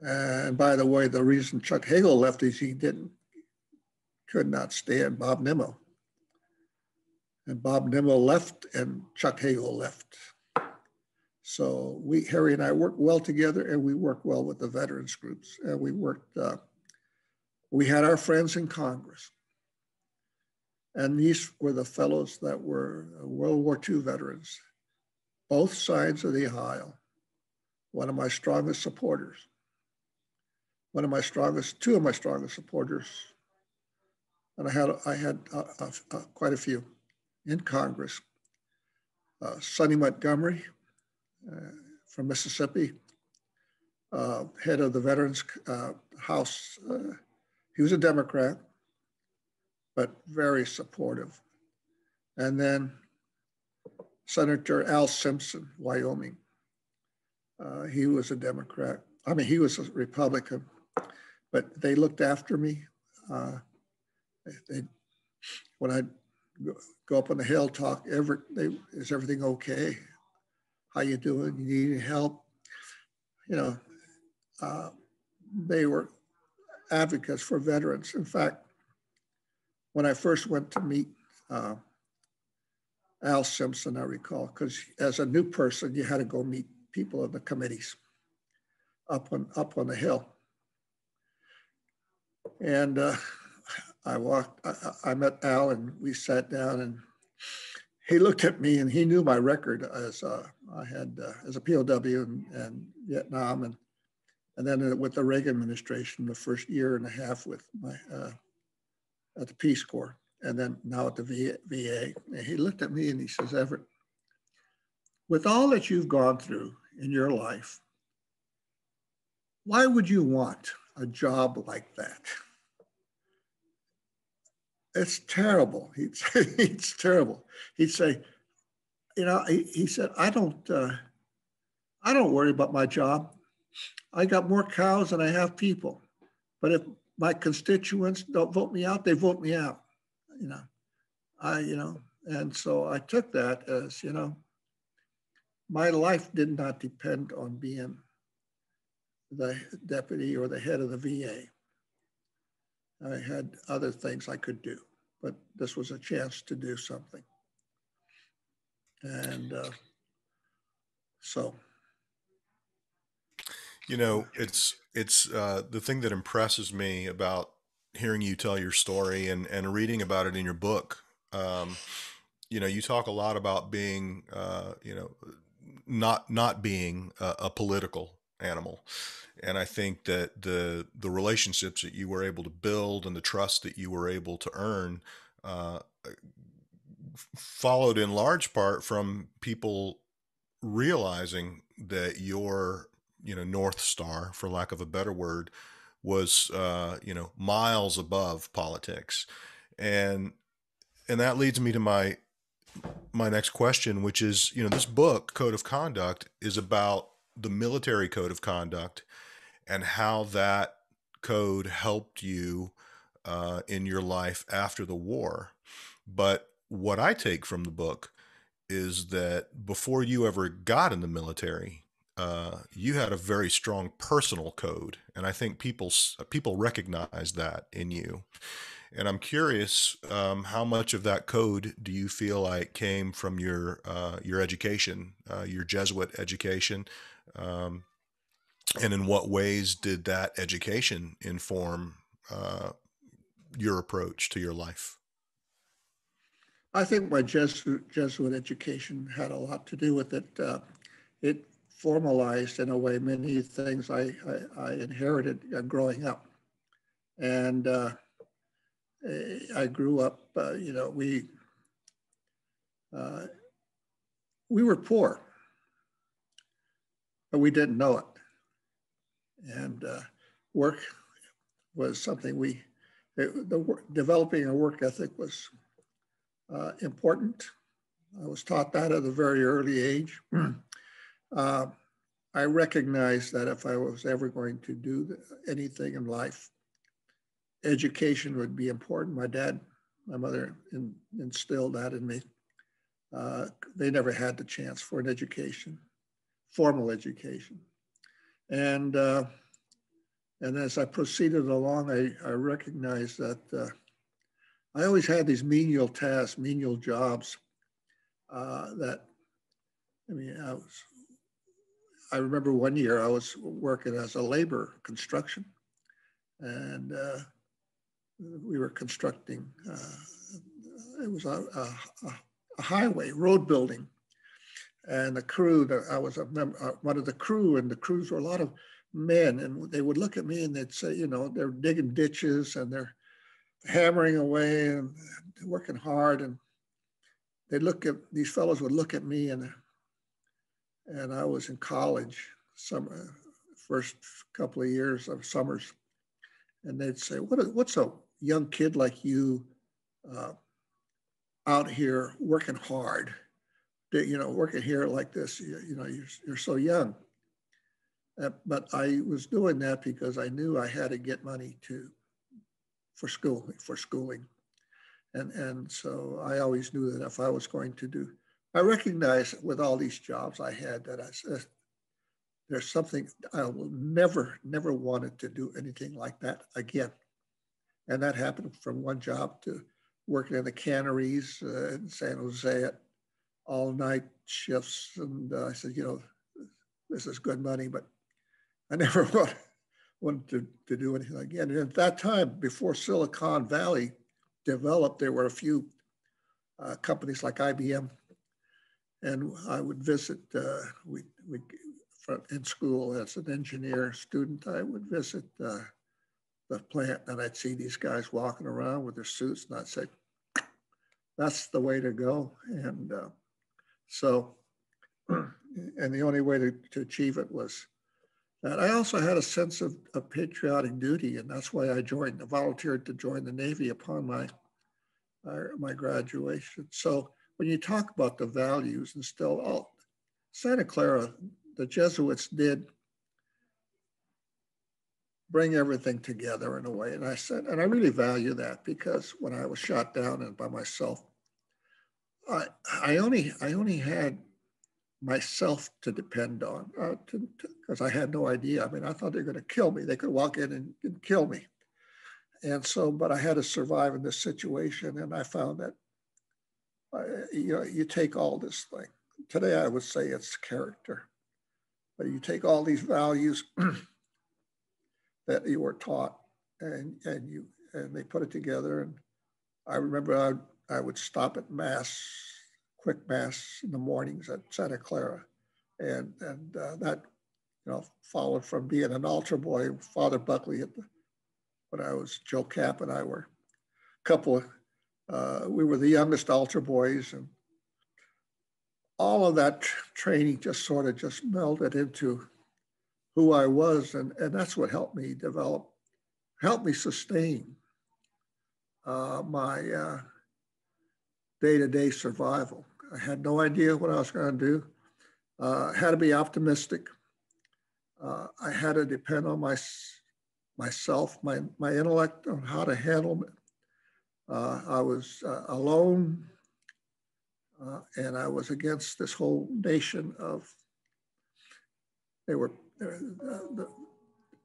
Speaker 2: And by the way, the reason Chuck Hagel left is he didn't, could not stand Bob Nimmo. And Bob Nimmo left and Chuck Hagel left. So we, Harry and I worked well together and we worked well with the veterans groups. And we worked, uh, we had our friends in Congress. And these were the fellows that were World War II veterans, both sides of the aisle. One of my strongest supporters. One of my strongest, two of my strongest supporters. And I had, I had uh, uh, uh quite a few in Congress. Uh, Sonny Montgomery, uh, from Mississippi, uh, head of the Veterans House. he was a Democrat, but very supportive. And then Senator Al Simpson, Wyoming. Uh, he was a Democrat. I mean, he was a Republican, but they looked after me. Uh, they, when I go up on the hill, talk, every, they, is everything okay? how you doing? You need help? You know, uh, they were advocates for veterans. In fact, when I first went to meet uh, Al Simpson, I recall, because as a new person, you had to go meet people in the committees up on up on the hill. And uh, I walked, I, I met Al, and we sat down, and he looked at me and he knew my record as uh, I had uh, as a POW in, in, Vietnam and and then with the Reagan administration the first year and a half with my uh, at the Peace Corps and then now at the VA. He looked at me and he says, Everett, with all that you've gone through in your life, why would you want a job like that? it's terrible. (laughs) He'd say, it's terrible. He'd say, you know, he, he said, I don't, uh, I don't worry about my job. I got more cows than I have people. But if my constituents don't vote me out, they vote me out. You know, I, you know, and so I took that as, you know, my life did not depend on being the deputy or the head of the VA. I had other things I could do, but this was a chance to do something. And uh, so.
Speaker 1: You know, it's it's uh, the thing that impresses me about hearing you tell your story and and reading about it in your book. Um, you know, you talk a lot about being, uh, you know, not not being a, a political animal and I think that the the relationships that you were able to build and the trust that you were able to earn uh, followed in large part from people realizing that your you know north star, for lack of a better word, was uh, you know miles above politics, and and that leads me to my my next question, which is you know this book Code of Conduct is about the military code of conduct and how that code helped you uh, in your life after the war. But what I take from the book is that before you ever got in the military, uh, you had a very strong personal code, and I think people people recognize that in you. And I'm curious, um, how much of that code do you feel like came from your uh, your education, uh, your Jesuit education, um, and in what ways did that education inform uh, your approach to your life?
Speaker 2: I think my Jesuit, Jesuit education had a lot to do with it. Uh, it formalized, in a way, many things I, I, I inherited uh, growing up. And uh, I grew up, uh, you know, we, uh, we were poor, but we didn't know it. And uh, work was something we, it, the work, developing a work ethic was uh, important. I was taught that at a very early age. (clears throat) uh, I recognized that if I was ever going to do anything in life, education would be important. My dad, my mother in, instilled that in me. Uh, they never had the chance for an education, formal education. And, uh, and as I proceeded along, I, I recognized that uh, I always had these menial tasks, menial jobs uh, that, I mean, I was, I remember one year I was working as a labor construction and uh, we were constructing, uh, it was a, a, a, highway, road building. And the crew, that I was a member, uh, one of the crew and the crews were a lot of men and they would look at me and they'd say, you know, they're digging ditches and they're hammering away and working hard. And they'd look at these fellows would look at me and and I was in college, summer first couple of years of summers, and they'd say, "What what's a young kid like you uh, out here working hard? You know, working here like this. You, you know, you're you're so young." Uh, but I was doing that because I knew I had to get money to for school for schooling. And, and so I always knew that if I was going to do, I recognize with all these jobs I had that I said, there's something I will never, never wanted to do anything like that again. And that happened from one job to working in the canneries uh, in San Jose at all night shifts. And uh, I said, you know, this is good money, but I (laughs) never want, wanted to, to do anything again. And at that time, before Silicon Valley developed, there were a few uh, companies like IBM. And I would visit, uh, we, we, in school as an engineer student, I would visit uh, the plant and I'd see these guys walking around with their suits and I'd say, (clears throat) that's the way to go. And uh, so, (clears throat) and the only way to, to achieve it was and I also had a sense of, of patriotic duty, and that's why I joined, I volunteered to join the Navy upon my, my graduation. So when you talk about the values and still, oh, Santa Clara, the Jesuits did bring everything together in a way. And I said, and I really value that because when I was shot down and by myself, I, I only I only had myself to depend on because uh, I had no idea. I mean, I thought they were going to kill me. They could walk in and, and, kill me. And so, but I had to survive in this situation. And I found that, uh, you know, you take all this thing. Today, I would say it's character, but you take all these values (clears throat) that you were taught and, and you, and they put it together. And I remember I, I would stop at mass quick mass in the mornings at Santa Clara. And, and uh, that, you know, followed from being an altar boy, Father Buckley, the, when I was, Joe Cap and I were a couple of, uh, we were the youngest altar boys and all of that training just sort of just melded into who I was. And, and that's what helped me develop, helped me sustain uh, my day to day survival. I had no idea what I was going to do. Uh, had to be optimistic. Uh, I had to depend on my, myself, my, my intellect on how to handle. Uh, I was uh, alone. uh, and I was against this whole nation of. They were. Uh,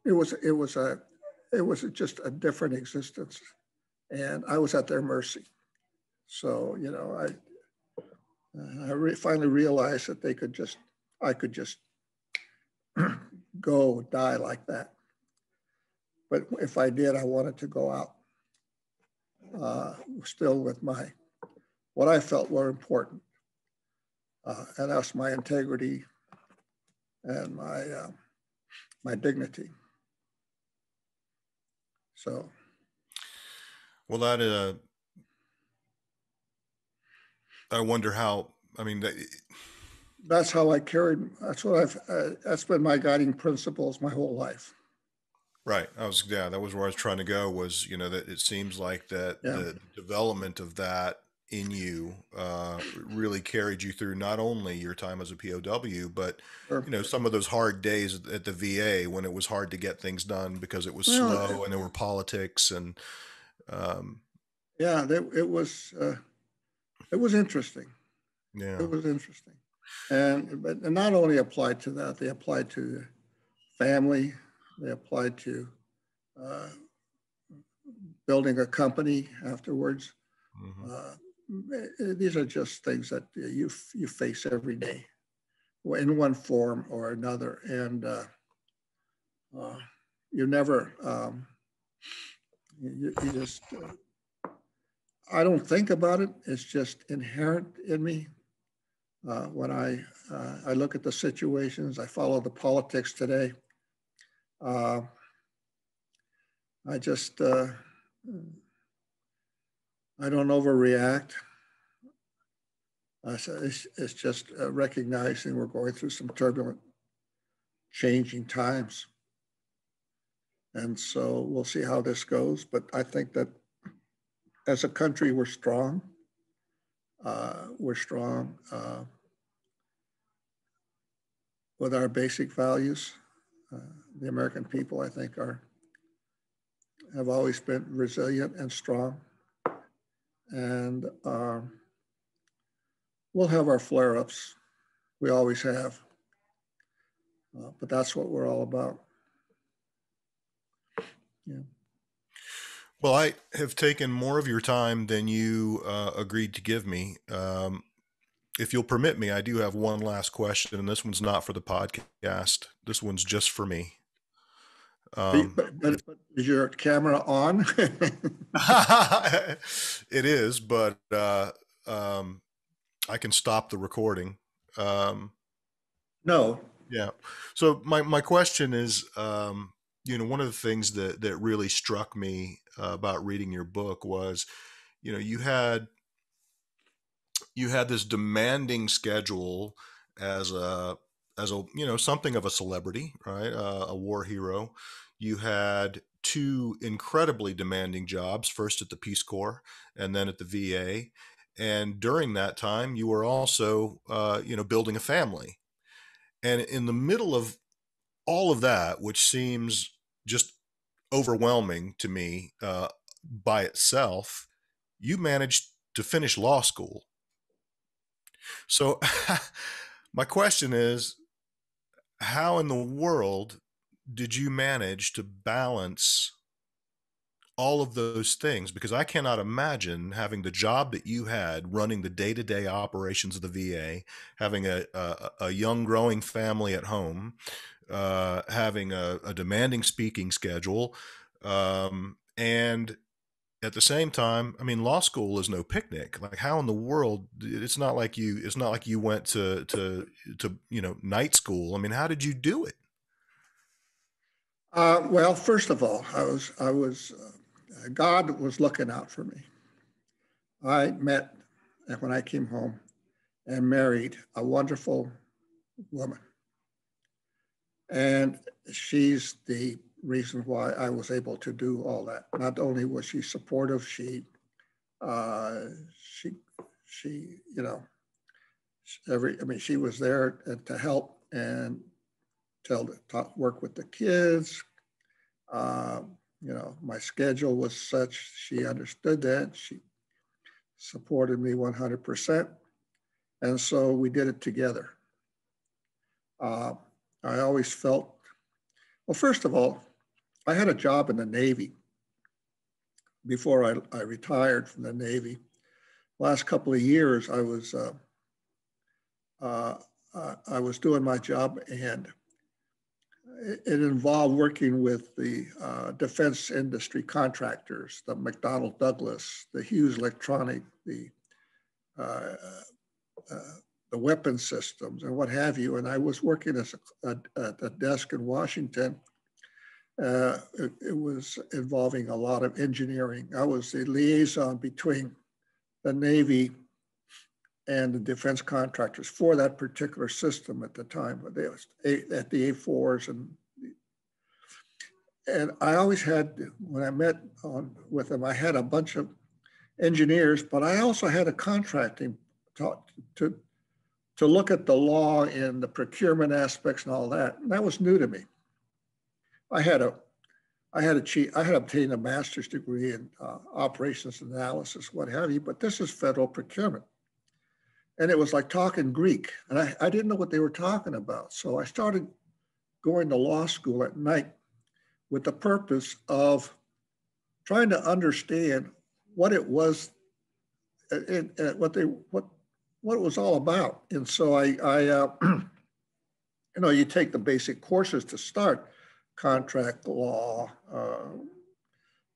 Speaker 2: it was. It was a. It was just a different existence, and I was at their mercy. So you know, I. I re finally realized that they could just. I could just (clears throat) go die like that. But if I did, I wanted to go out uh, still with my what I felt were important, uh, and that's my integrity and my uh, my dignity. So,
Speaker 1: well, that uh, I wonder how. I mean, that,
Speaker 2: that's how I carried. That's what I've. Uh, that's been my guiding principles my whole life.
Speaker 1: Right. I was yeah, that was where I was trying to go was, you know, that it seems like that yeah. the development of that in you uh, really carried you through not only your time as a POW, but sure. you know some of those hard days at the VA when it was hard to get things done because it was well, slow and there were politics and um,
Speaker 2: yeah, it, it was uh, it was interesting.
Speaker 1: Yeah,
Speaker 2: it was interesting, and but not only applied to that, they applied to family, they applied to uh, building a company afterwards. Mm-hmm. Uh, these are just things that you you face every day, in one form or another, and uh, uh, you never um, you, you, just. Uh, I don't think about it. It's just inherent in me. Uh, when I uh, I look at the situations, I follow the politics today. Uh, I just I don't overreact. Uh, so it's, it's just uh, recognizing we're going through some turbulent, changing times. And so we'll see how this goes. But I think that as a country, we're strong. Uh, we're strong uh, with our basic values. Uh, the American people, I think, are have always been resilient and strong and uh, we'll have our flare ups. We always have. Uh, but that's what we're all about. Yeah.
Speaker 1: Well, I have taken more of your time than you uh, agreed to give me. Um, if you'll permit me, I do have one last question, and this one's not for the podcast. This one's just for me.
Speaker 2: Um, but, but, but, is your camera on? (laughs) (laughs)
Speaker 1: it is, but uh, um, I can stop the recording. Um,
Speaker 2: no.
Speaker 1: Yeah. So my my question is, um, you know, one of the things that that really struck me uh, about reading your book was, you know, you had you had this demanding schedule as a as a you know something of a celebrity, right? Uh, a war hero. You had two incredibly demanding jobs, first at the Peace Corps and then at the VA. And during that time, you were also, uh, you know, building a family. And in the middle of all of that, which seems just overwhelming to me uh, by itself, you managed to finish law school. So, (laughs) my question is how in the world did you manage to balance all of those things? Because I cannot imagine having the job that you had, running the day to day operations of the VA, having a, a, a young growing family at home, uh, having a, a, demanding speaking schedule, um, and at the same time, I mean, law school is no picnic. Like, how in the world? It's not like you. It's not like you went to to to you know night school. I mean, how did you do it?
Speaker 2: Uh, well, first of all, I was I was uh, God was looking out for me. I met when I came home and married a wonderful woman, and she's the reason why I was able to do all that. Not only was she supportive, she uh, she she you know every I mean she was there to help and tell to talk, work with the kids. Uh, you know, my schedule was such, she understood that. She supported me 100%. And so we did it together. Uh, I always felt, well, first of all, I had a job in the Navy before I, I retired from the Navy. Last couple of years, I was uh, uh, I was doing my job, and it, it involved working with the uh, defense industry contractors, the McDonnell Douglas, the Hughes Electronic, the uh, uh, the weapon systems, and what have you. And I was working as a, a, a desk in Washington uh, it, it, was involving a lot of engineering. I was the liaison between the Navy and the defense contractors for that particular system at the time. They was at the A4s and and I always had when I met on with them, I had a bunch of engineers, but I also had a contracting to to, to look at the law and the procurement aspects and all that. And that was new to me. I had a, I had a I had obtained a master's degree in uh, operations analysis, what have you, but this is federal procurement. And it was like talking Greek, and I, I didn't know what they were talking about. So I started going to law school at night with the purpose of trying to understand what it was, and, uh, what they what what it was all about. And so I, I uh, (clears throat) you know, you take the basic courses to start, contract law, uh,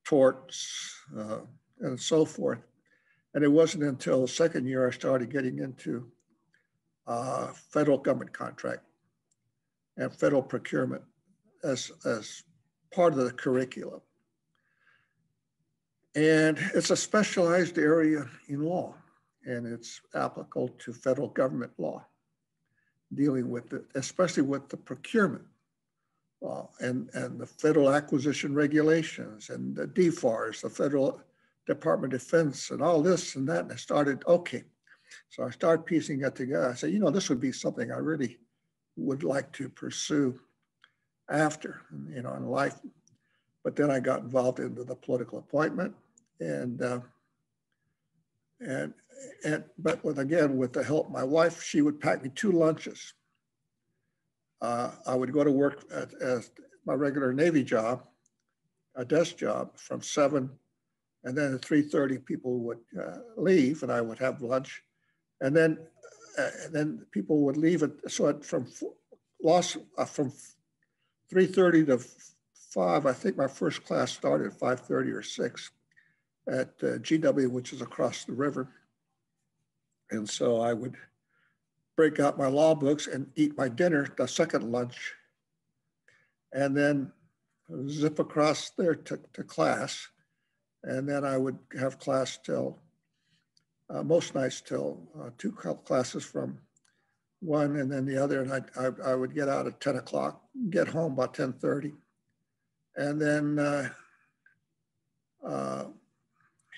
Speaker 2: torts, uh, and so forth. And it wasn't until the second year I started getting into uh, federal government contract and federal procurement as, as part of the curriculum. And it's a specialized area in law, and it's applicable to federal government law, dealing with it, especially with the procurement uh, and, and the federal acquisition regulations and the DFARS, the Federal Department of Defense, and all this and that. And I started, okay. So I started piecing it together. I said, you know, this would be something I really would like to pursue after, you know, in life. But then I got involved into the political appointment and, uh, and, and, but with, again, with the help of my wife, she would pack me two lunches uh, I would go to work at, at, my regular Navy job, a desk job from seven, and then at 3.30 people would uh, leave and I would have lunch. And then, uh, and then people would leave it. So it, from lost uh, from 3.30 to five, I think my first class started at 5.30 or six at uh, GW, which is across the river. And so I would break out my law books and eat my dinner, the second lunch, and then zip across there to, to class. And then I would have class till, uh, most nights till uh, two classes from one and then the other. And I, I, I, would get out at 10 o'clock, get home by 10.30. And then uh, uh,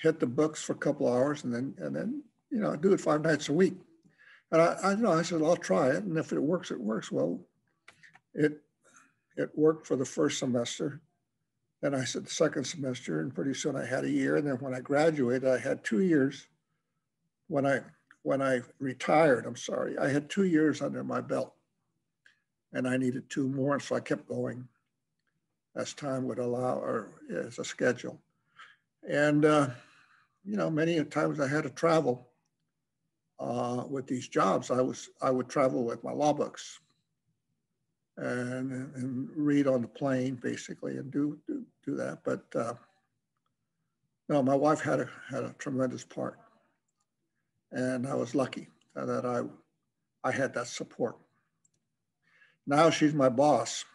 Speaker 2: hit the books for a couple hours and then, and then, you know, do it five nights a week. And I, I you know, I said, I'll try it. And if it works, it works. Well, it, it worked for the first semester. Then I said the second semester, and pretty soon I had a year. And then when I graduated, I had two years. When I when I retired, I'm sorry, I had two years under my belt, and I needed two more, and so I kept going as time would allow, or as a schedule. And uh, you know, many times I had to travel uh, with these jobs, I was I would travel with my law books and, and read on the plane basically and do do, do that. But uh, no, my wife had a had a tremendous part, and I was lucky that I I had that support. Now she's my boss.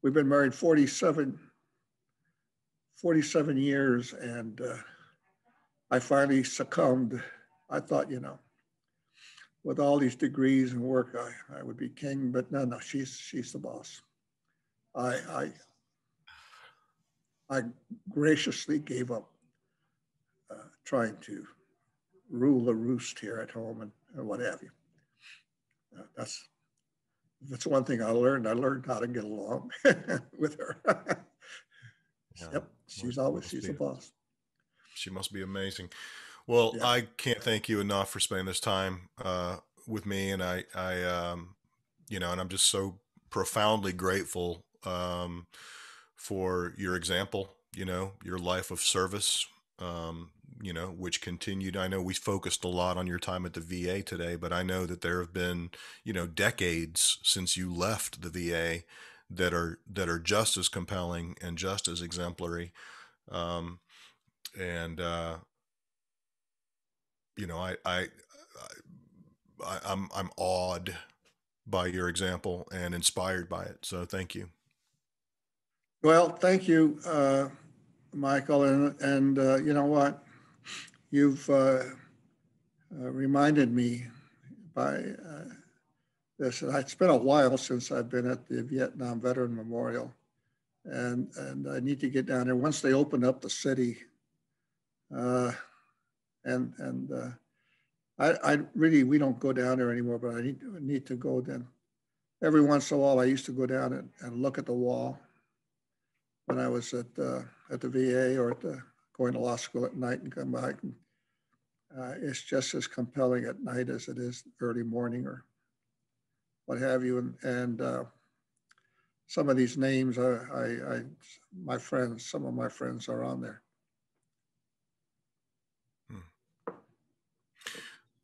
Speaker 2: We've been married 47, 47 years, and uh, I finally succumbed I thought, you know, with all these degrees and work, I, I would be king, but no, no, she's, she's the boss. I, I, I graciously gave up uh, trying to rule the roost here at home and, and what have you. Uh, that's that's one thing I learned. I learned how to get along (laughs) with her. (laughs) yeah, yep, she's always she's the boss.
Speaker 1: She must be amazing. Well,
Speaker 2: Yeah.
Speaker 1: I can't thank you enough for spending this time uh, with me, and I, I, um, you know, and I'm just so profoundly grateful um, for your example. You know, your life of service. Um, you know, which continued. I know we focused a lot on your time at the VA today, but I know that there have been, you know, decades since you left the VA that are that are just as compelling and just as exemplary. Um, and uh, you know, I, I, I, I'm, I'm awed by your example and inspired by it. So thank you.
Speaker 2: Well, thank you, uh, Michael. And, and uh, you know what? You've uh, uh, reminded me by uh, this. It's been a while since I've been at the Vietnam Veteran Memorial. And, and I need to get down there. Once they open up the city, uh, and, and uh, I, I really, we don't go down there anymore, but I need, need to go then. Every once in a while, I used to go down and, and look at the wall when I was at, uh, at the VA or at the, going to law school at night and come back. And, uh, it's just as compelling at night as it is early morning or what have you. And, and uh, some of these names, I, I, I, my friends, some of my friends are on there.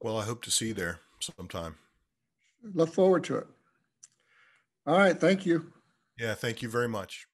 Speaker 1: Well, I hope to see you there sometime.
Speaker 2: Look forward to it. All right. Thank you.
Speaker 1: Yeah. Thank you very much.